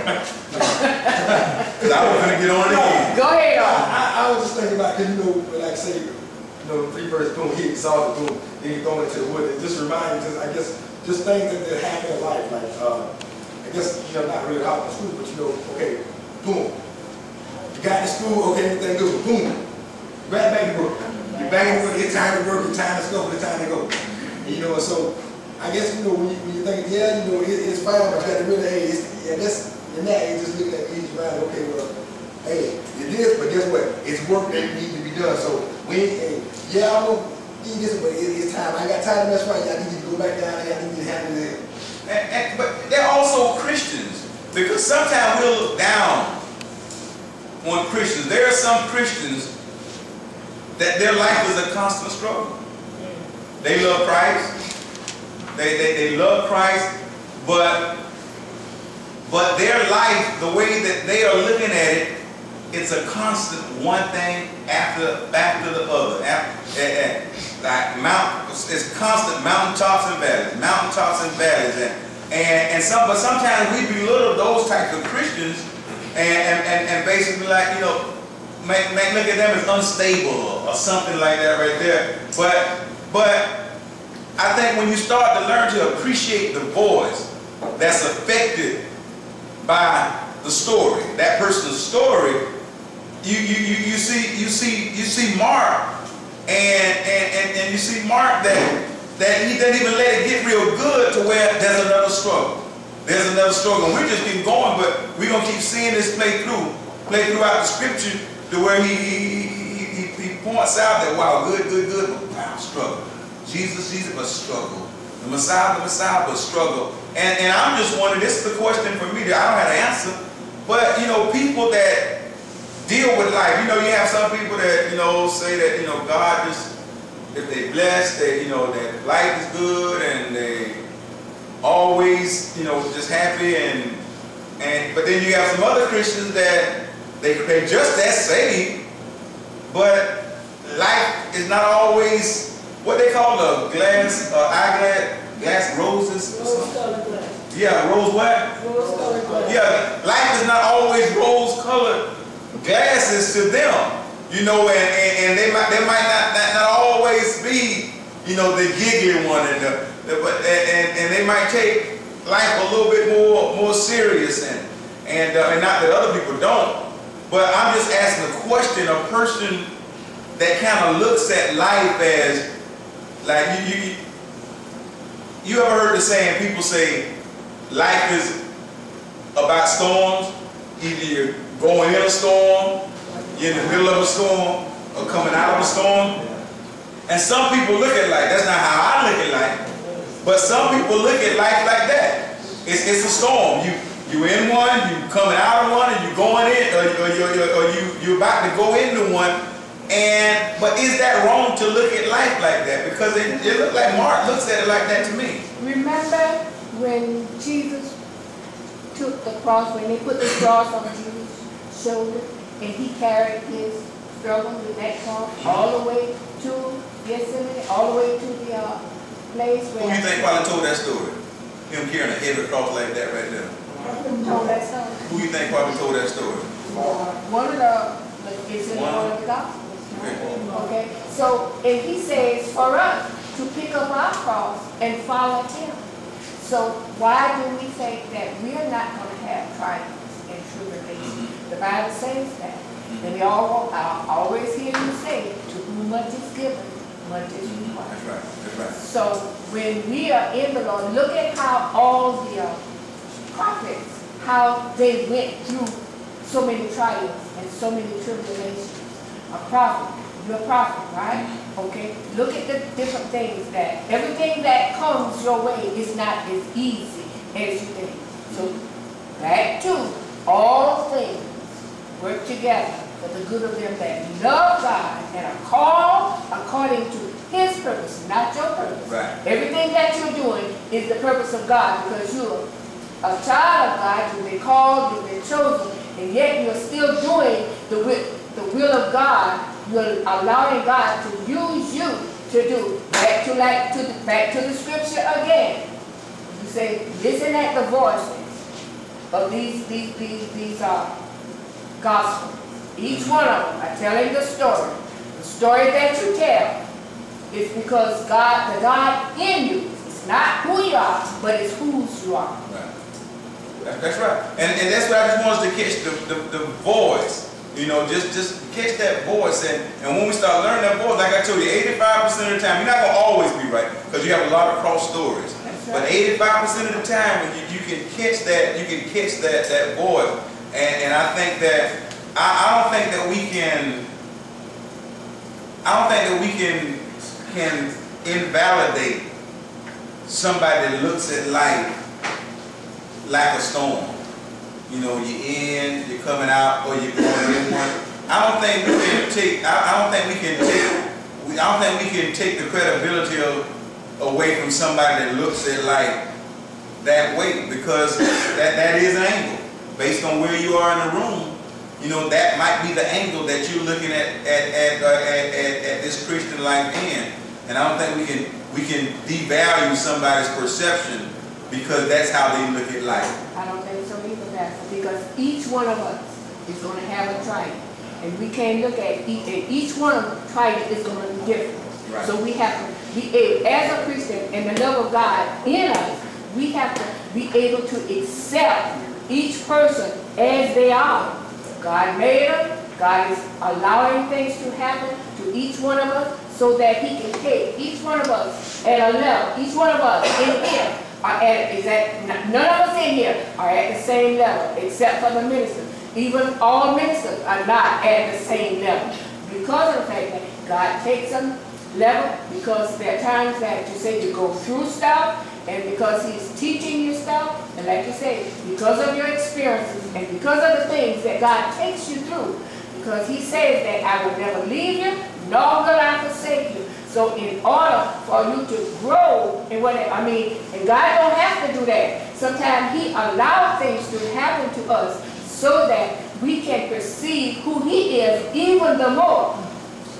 Because I was going to get on it again. Go ahead, I, on. I, I was just thinking about, cause you know, like say, know, three verse boom, he exalted, boom, then he thrown into the wood. It just reminds just, I guess, just things that, that happen in life, like, uh, I guess, you know, not really out in school, but you know, okay, boom. You got to school, okay, everything good, boom. Right back to work. You back to work, it's time to work, it's time to school, it's time to go. And, you know, so, I guess, you know, when you, when you think, yeah, you know, it, it's fine, but you got to really, hey, it's, yeah, that's, in that, you just looking at each round, okay, well, hey, it is, but guess what? It's work that needs to be done. So we, hey, yeah, I'm gonna do this, but it, it's time. I got time to mess around. Y'all need to go back down. I need to handle it. And, and, but they're also Christians because sometimes we'll look down on Christians. There are some Christians that their life is a constant struggle. They love Christ. They, they, they love Christ, but but their life, the way that they are looking at it, it's a constant one thing after after the other. After, eh, eh, like mount, it's constant mountaintops and valleys, mountaintops and valleys, and and, and some. But sometimes we belittle those types of Christians, and and, and, and basically like you know, make, make look at them as unstable or, something like that right there. But but I think when you start to learn to appreciate the voice that's affected by the story, that person's story, you you you, you see you see you see Mark and, and and and you see Mark that that he doesn't even let it get real good to where there's another struggle. There's another struggle. And we just keep going, but we're gonna keep seeing this play through, play throughout the scripture to where he he, he, he, points out that wow, good, good, good, but wow, struggle. Jesus, Jesus, but struggle. The Messiah, the Messiah, but struggle. And, and I'm just wondering, this is the question for me that I don't have an answer. But, you know, people that deal with life, you know, you have some people that, you know, say that, you know, God just, if they blessed, that, you know, that life is good and they always, you know, just happy and, and, but then you have some other Christians that they, they just that saved, but life is not always what they call a glass, uh, eyeglass, glass roses or something. Yeah, rose what? rose colored glass. Yeah, life is not always rose colored glasses to them, you know, and, and, and they might they might not, not, not always be, you know, the giggly one and the, the but and, and, they might take life a little bit more more serious and and, uh, and not that other people don't, but I'm just asking a question, a person that kind of looks at life as like you you you ever heard the saying people say life is about storms either going in a storm you're in the middle of a storm or coming out of a storm. And some people look at life that's not how I look at life. But some people look at life like that. It's, it's a storm. You you in one You're coming out of one and you're going in or, or, you or you you're about to go into one. And but is that wrong to look at life like that? Because it, it like Mark looks at it like that to me. Remember when Jesus took the cross, when they put the cross on Jesus' shoulder, and he carried his struggle with that cross all the way to Gethsemane, all the way to the uh, place Who where. you think probably told that story? Him carrying a heavy cross like that right there. Who told that story? Who you think probably told that story? Uh, One of the, it's in one of the gospels. Okay, so, and he says for us to pick up our cross and follow him. So why do we think that we are not have trials and tribulations? The Bible says that. And we all, I always hear you say, to whom much is given, much is required. That's right. That's right. So when we are in the Lord, look at how all the uh, prophets, how they went through so many trials and so many tribulations. A prophet, you're a prophet, right? Okay, look at the different things that, everything that comes your way is not as easy as you think. So back to, all things work together for the good of them that love God and are called according to his purpose, not your purpose. Right. Everything that you're doing is the purpose of God because you're a child of God, you've been called, you've been chosen, and yet you're still doing the will, the will of God. You're allowing God to use you to do. Back to like to the, back to the scripture again. You say, listen at the voices of these these these these uh, gospels. Each one of them are telling the story. The story that you tell is because God, the God in you, is not who you are, but it's whose you are. Right. That's right. And, and that's what I just want us to catch the, the, the voice. You know, just just catch that voice. And, and when we start learning that voice, like I told you, 85% of the time, you're not going to always be right because you have a lot of cross stories. But 85% of the time, when you, you can catch that, you can catch that, that voice. And, and I think that, I, I don't think that we can, I don't think that we can, can invalidate somebody that looks at life like a storm. You know, you're in, you're coming out, or you're going in one. I don't think we can take, I, I don't think we can take, I don't think we can take the credibility of, away from somebody that looks at life that way, because that, that is an angle. Based on where you are in the room, you know, that might be the angle that you're looking at, at, at, uh, at, at, at this Christian life in. And I don't think we can, we can devalue somebody's perception because that's how they look at life. I don't think so either, Pastor, because each one of us is gonna have a trial. And we can't look at each, and each one of the trial is gonna be different. Right. So we have to be able, as a Christian, and the love of God in us, we have to be able to accept each person as they are. God made them, God is allowing things to happen to each one of us so that he can take each one of us at a level, each one of us in here are at, is at, none of us in here are at the same level, except for the ministers. Even all ministers are not at the same level. Because of the fact that God takes them level because there are times that you say you go through stuff and because he's teaching you like you say, because of your experiences and because of the things that God takes you through, because he says that I will never leave you, nor will I forsake you. So in order for you to grow in what, I mean, and God don't have to do that. Sometimes he allows things to happen to us so that we can perceive who he is even the more.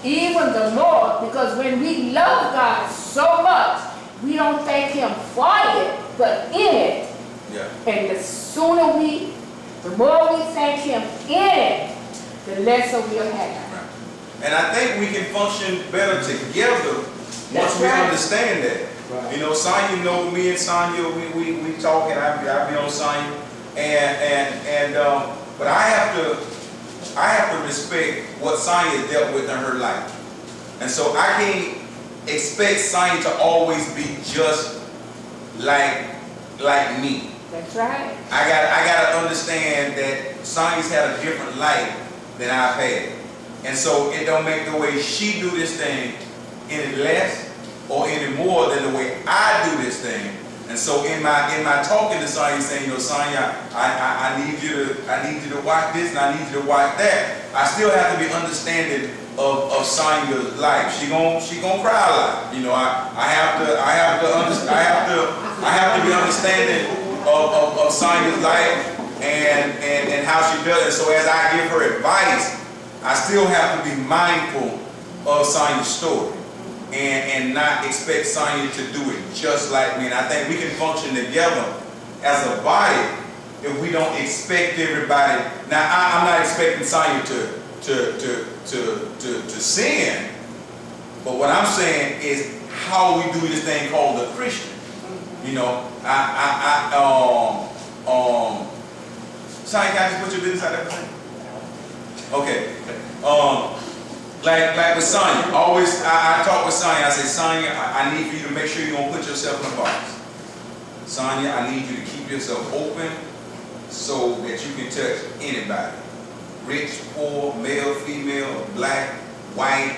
Even the more, because when we love God so much, we don't thank him for it, but in it. Yeah. And the sooner we, the more we thank him in it, the lesser we'll have. And I think we can function better together once That's we right. understand that. You know, Sonya know me and Sonya, we, we, we talk and I, I be on Sonya. And, and, and, um, but I have to, I have to respect what Sonya dealt with in her life. And so I can't expect Sonya to always be just like, like me. That's right. I got I got to understand that Sonya's had a different life than I've had, and so it don't make the way she do this thing any less or any more than the way I do this thing. And so in my in my talking to Sonya, saying, you know, Sonya, I, I, I need you to I need you to watch this and I need you to watch that. I still have to be understanding of, of Sonya's life. She gon' she gonna cry a lot. You know, I, I have to I have to I have to I have to be understanding of, of, of Sonya's life and, and, and how she does it. So as I give her advice, I still have to be mindful of Sonya's story and, and not expect Sonya to do it just like me. And I think we can function together as a body if we don't expect everybody. Now, I, I'm not expecting Sonya to, to, to, to, to, to sin, but what I'm saying is how we do this thing called the Christian. You know, I, I, I, um, um, Sonya, can I just put your business out there? for? Okay. Um, like, like with Sonya, always, I, I talk with Sonya, I say, Sonya, I, I need for you to make sure you don't put yourself in a box. Sonya, I need you to keep yourself open so that you can touch anybody. Rich, poor, male, female, black, white,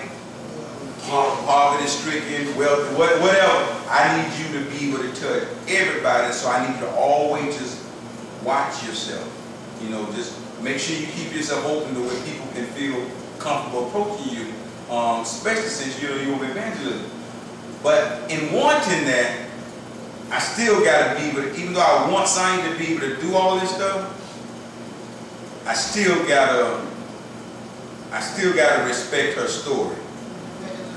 poverty stricken, wealth, what- whatever. I need you to be able to touch everybody, so I need you to always just watch yourself. You know, just make sure you keep yourself open to where people can feel comfortable approaching you, um, especially since you're your evangelism. But in wanting that, I still gotta be able, to, even though I want Sonya to be able to do all this stuff, I still gotta, I still gotta respect her story.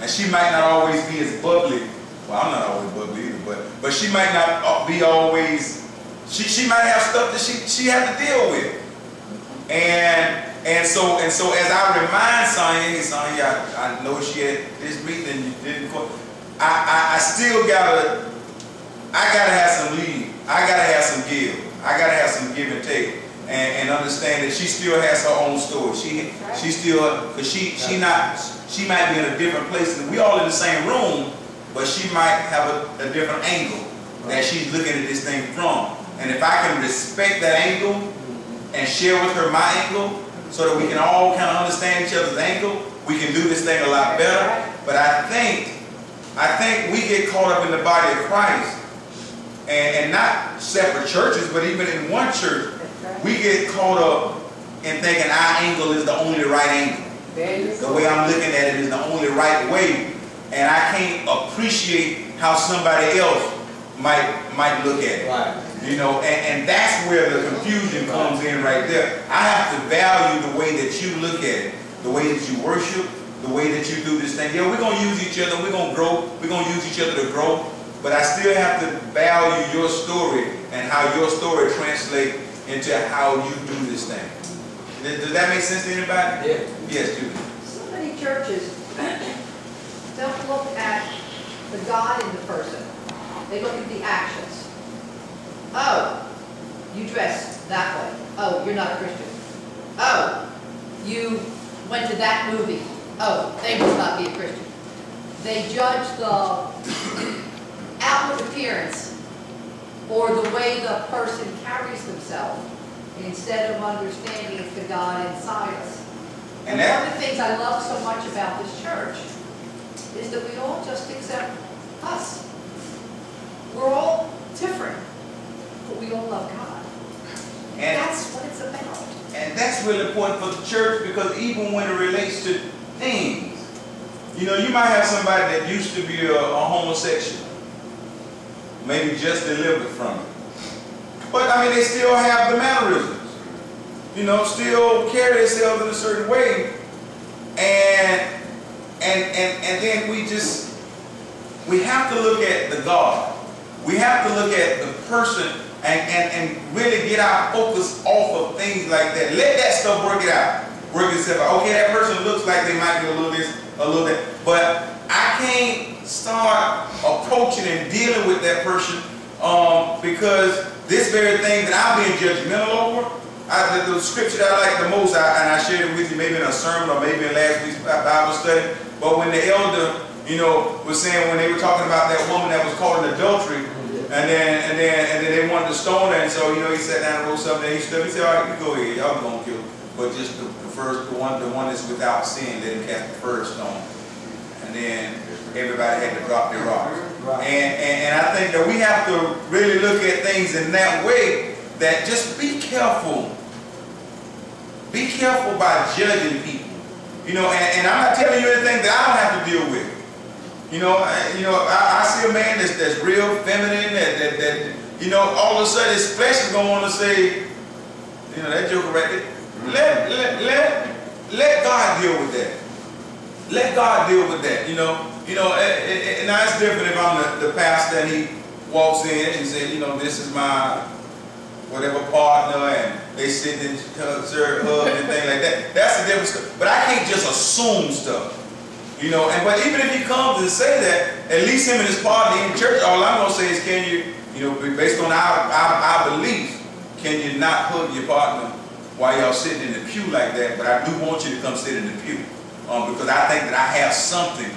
And she might not always be as bubbly. Well, I'm not always bubbly either, but but she might not be always. She she might have stuff that she she has to deal with. And and so and so as I remind Sonya, hey Sonya, I, I know she had this meeting and you didn't go. I, I I still gotta I gotta have some lead. I gotta have some give. I gotta have some give and take. And, and understand that she still has her own story. She she still cause she she not she might be in a different place we all in the same room, but she might have a, a different angle that she's looking at this thing from. And if I can respect that angle and share with her my angle so that we can all kind of understand each other's angle, we can do this thing a lot better. But I think I think we get caught up in the body of Christ and, and not separate churches, but even in one church, we get caught up in thinking our angle is the only right angle. The way I'm looking at it is the only right way, and I can't appreciate how somebody else might might look at it. Right. You know, and, and that's where the confusion comes in right there. I have to value the way that you look at it, the way that you worship, the way that you do this thing. Yeah, we're gonna use each other, we're gonna grow, we're gonna use each other to grow, but I still have to value your story and how your story translates into how you do this thing. Does, does that make sense to anybody? Yeah. Yes, Judy. So many churches don't look at the God in the person. They look at the actions. Oh, you dress that way. Oh, you're not a Christian. Oh, you went to that movie. Oh, they must not be a Christian. They judge the outward appearance or the way the person carries themselves instead of understanding it's the God inside us. And And that- one of the things I love so much about this church is that we all just accept us. We're all different, but we all love God. And, That's what it's about. and that's really important for the church because even when it relates to things, you know, you might have somebody that used to be a, a homosexual, maybe just delivered from it. But I mean, they still have the mannerisms, you know, still carry themselves in a certain way. And, and, and, and then we just, we have to look at the God. We have to look at the person and, and, and really get our focus off of things like that. Let that stuff work it out. Work itself out. Okay, that person looks like they might be a little this, a little that. But I can't start approaching and dealing with that person um, because this very thing that I'm being judgmental over, I, the, the scripture that I like the most, I, and I shared it with you maybe in a sermon or maybe in last week's Bible study, but when the elder, you know, was saying when they were talking about that woman that was caught in adultery, and then and then and then they wanted to stone her, and so you know he sat down and wrote something. And he stood. He said, "All right, you go ahead. Y'all gonna kill, but just the, the first, the one, the one that's without sin, let him cast the first stone." And then everybody had to drop their rocks. And, and and I think that we have to really look at things in that way. That just be careful. Be careful by judging people. You know, and, and I'm not telling you anything that I don't have to deal with. You know, I, you know, I, I see a man that's that's real feminine, that, that that you know, all of a sudden his flesh is gonna want to say, you know, that joke right there. Mm-hmm. Let let let let God deal with that. Let God deal with that. You know, you know, and, and, now it's different if I'm the, the pastor and he walks in and says, you know, this is my whatever partner and they sit and serve hug and things like that. That's the different stuff. But I can't just assume stuff. You know, and but even if he comes and say that, at least him and his partner in church, all I'm gonna say is can you, you know, based on our, our, our can you not hug your partner while y'all sitting in the pew like that? But I do want you to come sit in the pew. Um, because I think that I have something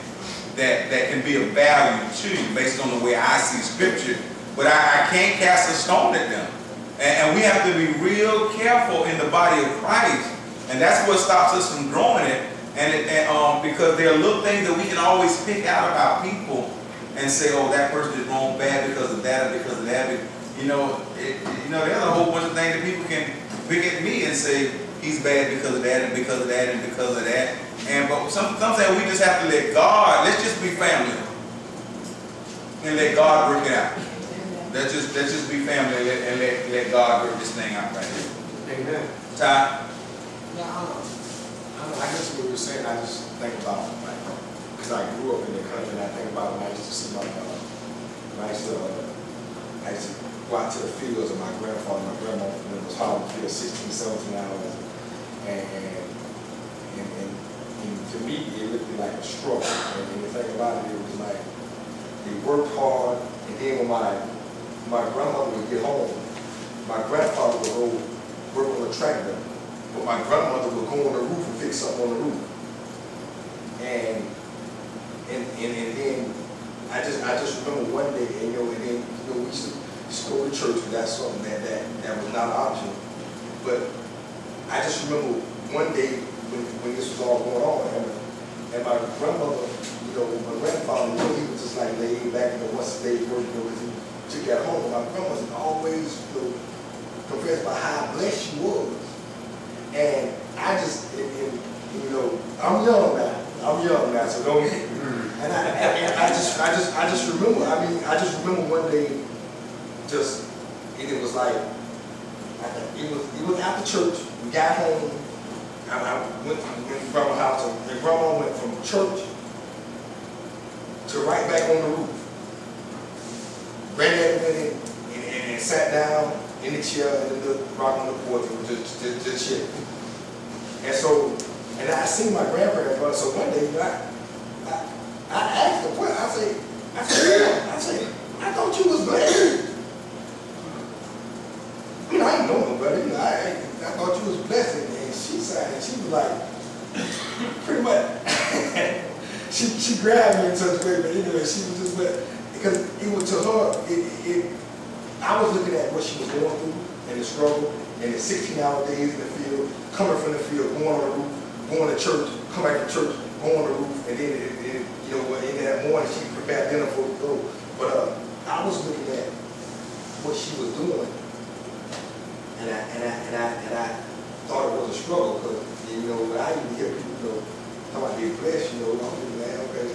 that, that can be of value to you based on the way I see scripture. But I, I can't cast a stone at them. And, and we have to be real careful in the body of Christ. And that's what stops us from growing it. And, it, and um, because there are little things that we can always pick out about people and say, oh, that person is wrong bad because of that or because of that. You know, it, you know, there's a whole bunch of things that people can pick at me and say he's bad because of that and because of that and because of that. And but some, sometimes we just have to let God. Let's just be family and let God work it out. Let's just let's just be family and let, and let, let God work this thing out right here. Amen. Ty? Now, I. I I guess what you're saying, I just think about, like, because I grew up in the country, and I think about when I used to see my, uh, when I used to, uh, I used to go out to the fields with my grandfather, my grandmother, and it was hard to field 16, 17 hours. And, and, and, and, to me, it looked like a struggle. And, and the thing about it, it was like, they worked hard, and then when my, my grandmother would get home, my grandfather would go work on the tractor, but my grandmother would go on the roof and fix something on the roof. And, and, and, and then, I just, I just remember one day, and you know, and then, you know, we used to, go to church, and that's something that, that, that was not optional. But I just remember one day when, when this was all going on, and, and my grandmother, you know, my grandfather, you know, he was just like laid back, you know, once a day working, you know, 'cause he took it at home. My grandmother always, you know, confessed about how blessed she was. And I just, and, and, you know, I'm young now. I'm young now, so don't. Mm-hmm. And I, and I just, I just, I just remember. I mean, I just remember one day, just, and it was like, it was, it was after church. We got home. I, I went, went to grandma's house, and and grandma went from church to right back on the roof. Granddaddy went in and, and, and sat down in the chair and the rock on the porch and just, just, just shit. And so, and I seen my grandparents, so one day, I, I, I asked the what, I say, I said, I say, I thought you was blessed. I know nobody, you I, I thought you was blessed. And, she said, she was like, pretty much, she, she grabbed me in such a way, but anyway, she was just, but, because it was to her, it, it, I was looking at what she was going through and the struggle and the 16 hour days in the field, coming from the field, going on the roof, going to church, come back to church, going on the roof, and then, it, it, you know, in that morning, she prepared dinner for the go. But, uh, I was looking at what she was doing, and I, and I, and I, and I thought it was a struggle, because, you know, I even hear people, you know, talk about blessed, you know, I'm thinking, man, okay,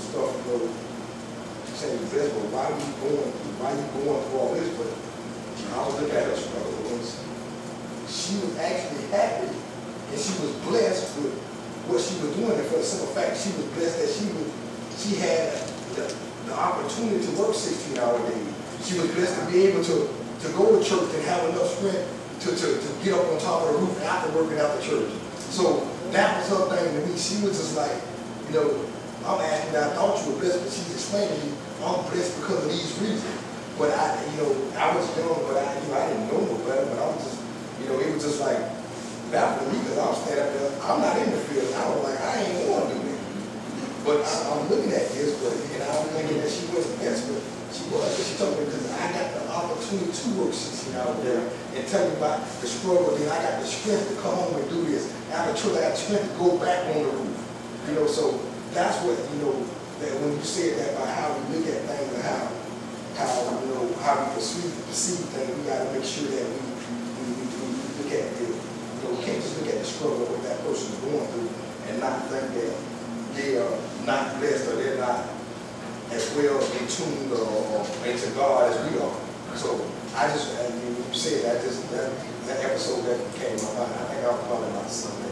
stuff, you know, saying you're but why are you going, why are you going through all this? But I was looking at her struggle, it she was actually happy, and she was blessed with what she was doing, and for the simple fact, she was blessed that she was, she had the, the opportunity to work sixteen hour days. She was blessed to be able to, to go to church and have enough strength to, to, to get up on top of the roof after working out the church. So that was her thing to me. She was just like, you know, I'm asking, I thought you were blessed, but she's explaining to me, I'm blessed because of these reasons. But I, you know, I was young, but I, you know, I didn't know no better, but I was just, you know, it was just like, baffling me, because I was standing there, I'm not in the field, I was like, I ain't want to do that. But I, I'm looking at this, but, and I was thinking that she wasn't blessed, but she was, she told me, because I got the opportunity to work sixteen hours there, and tell me about the struggle, then I got the strength to come home and do this. Church, I got the strength to go back on the roof. You know, so that's what, you know, that when you said that about how we look at things and how, how, you know, how we perceive, perceive things, we gotta make sure that we, we, we, we look at the, you know, we can't just look at the struggle what that person is going through and not think that they are not blessed or they're not as well in tune or, into God as we are. So I just, I mean, you said that, just, that, that episode that came up, I, I think I was probably about something.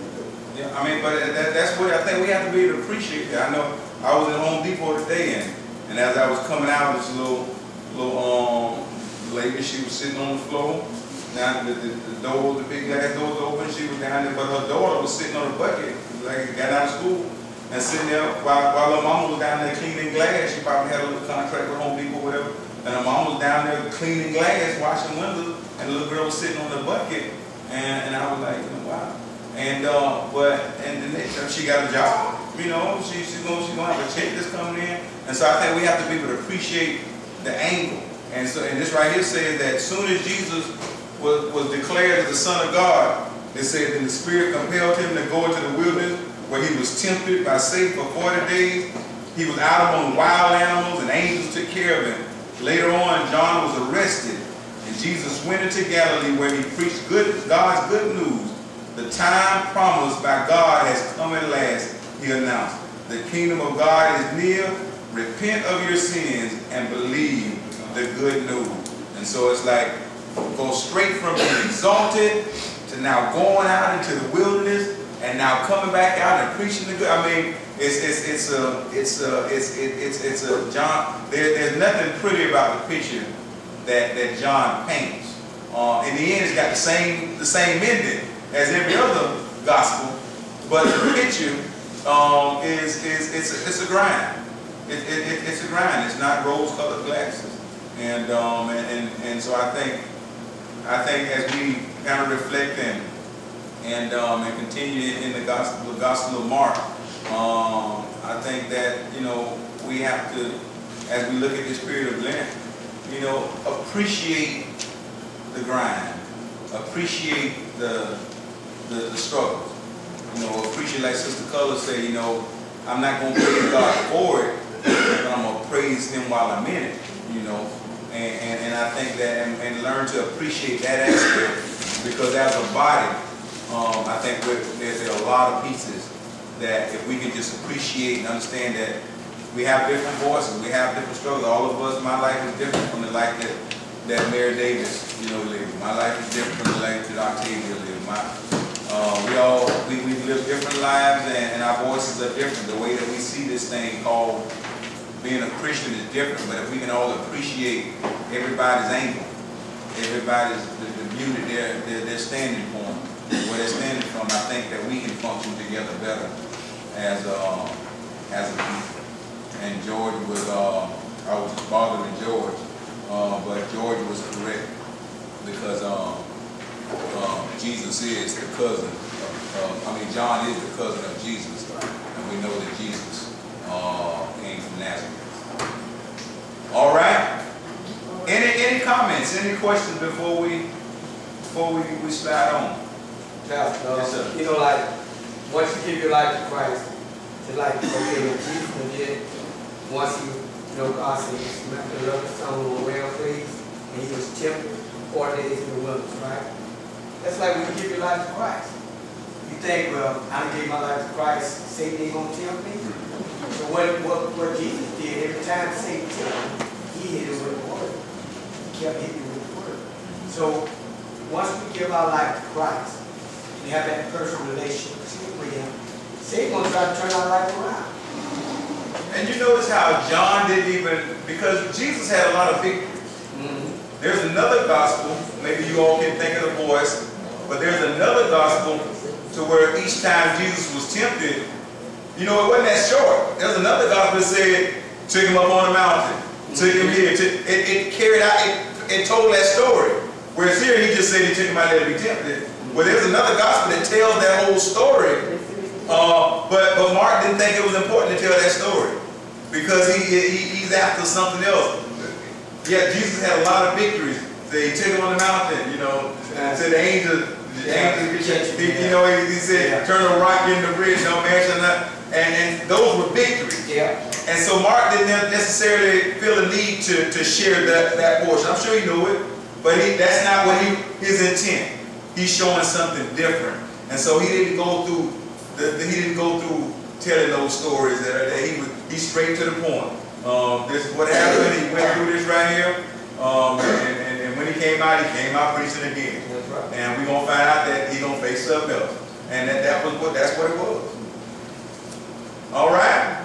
Yeah, I mean, but that, that's what I think we have to be able to appreciate that. I know I was at Home Depot today and, and as I was coming out, this little, little, um, lady, she was sitting on the floor. Now, the, the, the door, the big glass door was open, she was down there, but her daughter was sitting on a bucket, like, got out of school. And sitting there while, while her mama was down there cleaning glass, she probably had a little contract with Home Depot, or whatever. And her mom was down there cleaning glass, washing windows, and the little girl was sitting on the bucket. And, and I was like, wow. And, uh, but, and then they, she got a job, you know, she, she's gonna, she's gonna have a check that's coming in. And so I think we have to be able to appreciate the angle. And so, and this right here says that as soon as Jesus was, was declared as the Son of God, it said that the Spirit compelled him to go into the wilderness where he was tempted by Satan for 40 days. He was out among wild animals and angels took care of him. Later on, John was arrested and Jesus went into Galilee where he preached good, God's good news. The time promised by God has come at last, he announced. The kingdom of God is near. Repent of your sins and believe the good news. And so it's like, go straight from being exalted to now going out into the wilderness and now coming back out and preaching the good. I mean, it's it's it's a it's a it's it, it's it's a John. There, there's nothing pretty about the picture that that John paints. Uh, in the end, it's got the same the same ending as every other gospel, but the picture um, is is it's a, it's a grind. It, it, it, it's a grind. It's not rose-colored glasses, and um, and, and and so I think I think as we kind of reflect and and um, and continue in the gospel, the gospel of Mark, um, I think that you know we have to, as we look at this period of Lent, you know, appreciate the grind, appreciate the the, the struggle, you know, appreciate like Sister Color said, you know, I'm not going to praise God for it, but I'm going to praise Him while I'm in it, you know, and, and, and I think that, and, and learn to appreciate that aspect, because as a body, um, I think we're, there, there a lot of pieces that if we can just appreciate and understand that we have different voices, we have different struggles. All of us, my life is different from the life that, that Mary Davis, you know, lived. My life is different from the life that Octavia lived. My, uh, we all, we, we live different lives and, and our voices are different. The way that we see this thing called being a Christian is different, but if we can all appreciate everybody's angle, everybody's, the, the view that they're, they're standing for, where they're standing from, I think that we can function together better as a, as a people. And George was, uh, I was bothering George, uh, but George was correct because um, uh, Jesus is the cousin. Of, uh, I mean, John is the cousin of Jesus, and we know that Jesus uh, came from Nazareth. All right. Any any comments? Any questions before we before we, we slide on? Pastor, Yes, sir. you know, like, once you give your life to Christ, Just like, okay, when Jesus did, once he, you know, God said, smack the love stone on well please, and he was tempted four days in the wilderness, right? That's like when you give your life to Christ. You think, well, I gave my life to Christ, Satan ain't gonna tempt me? So what, what, what Jesus did, every time Satan tempted he hit him with the word. He kept hitting him with the word. So, once we give our life to Christ, we have that personal relationship with him, Satan gonna try to turn our life around. And you notice how John didn't even, because Jesus had a lot of victories. Mm-hmm. There's another gospel, maybe you all can think of the voice, but there's another gospel to where each time Jesus was tempted, you know, it wasn't that short. There's another gospel that said, took him up on the mountain, took him mm-hmm. here, took, it, it carried out, it, it told that story. Whereas here, he just said he took him out there to be tempted. Well, there's another gospel that tells that whole story. Uh, but, but Mark didn't think it was important to tell that story because he, he, he's after something else. Yeah, Jesus had a lot of victories. He took him on the mountain, you know, and said the angel, the Yeah, angel, he, you know, he, he said, Yeah. turn a rock into the bridge, no man shall not, and, and those were victories. Yeah. And so Mark didn't necessarily feel the need to, to share that, that portion. I'm sure he knew it, but he, that's not what he, his intent. He's showing something different. And so he didn't go through, the, the- he didn't go through telling those stories that, that he was, he's straight to the point. Um, this is what happened, he went through this right here, um, and, and, and when he came out, he came out preaching again. That's right. And we're gonna find out that he gonna face something else. And that, that was what, that's what it was. All right?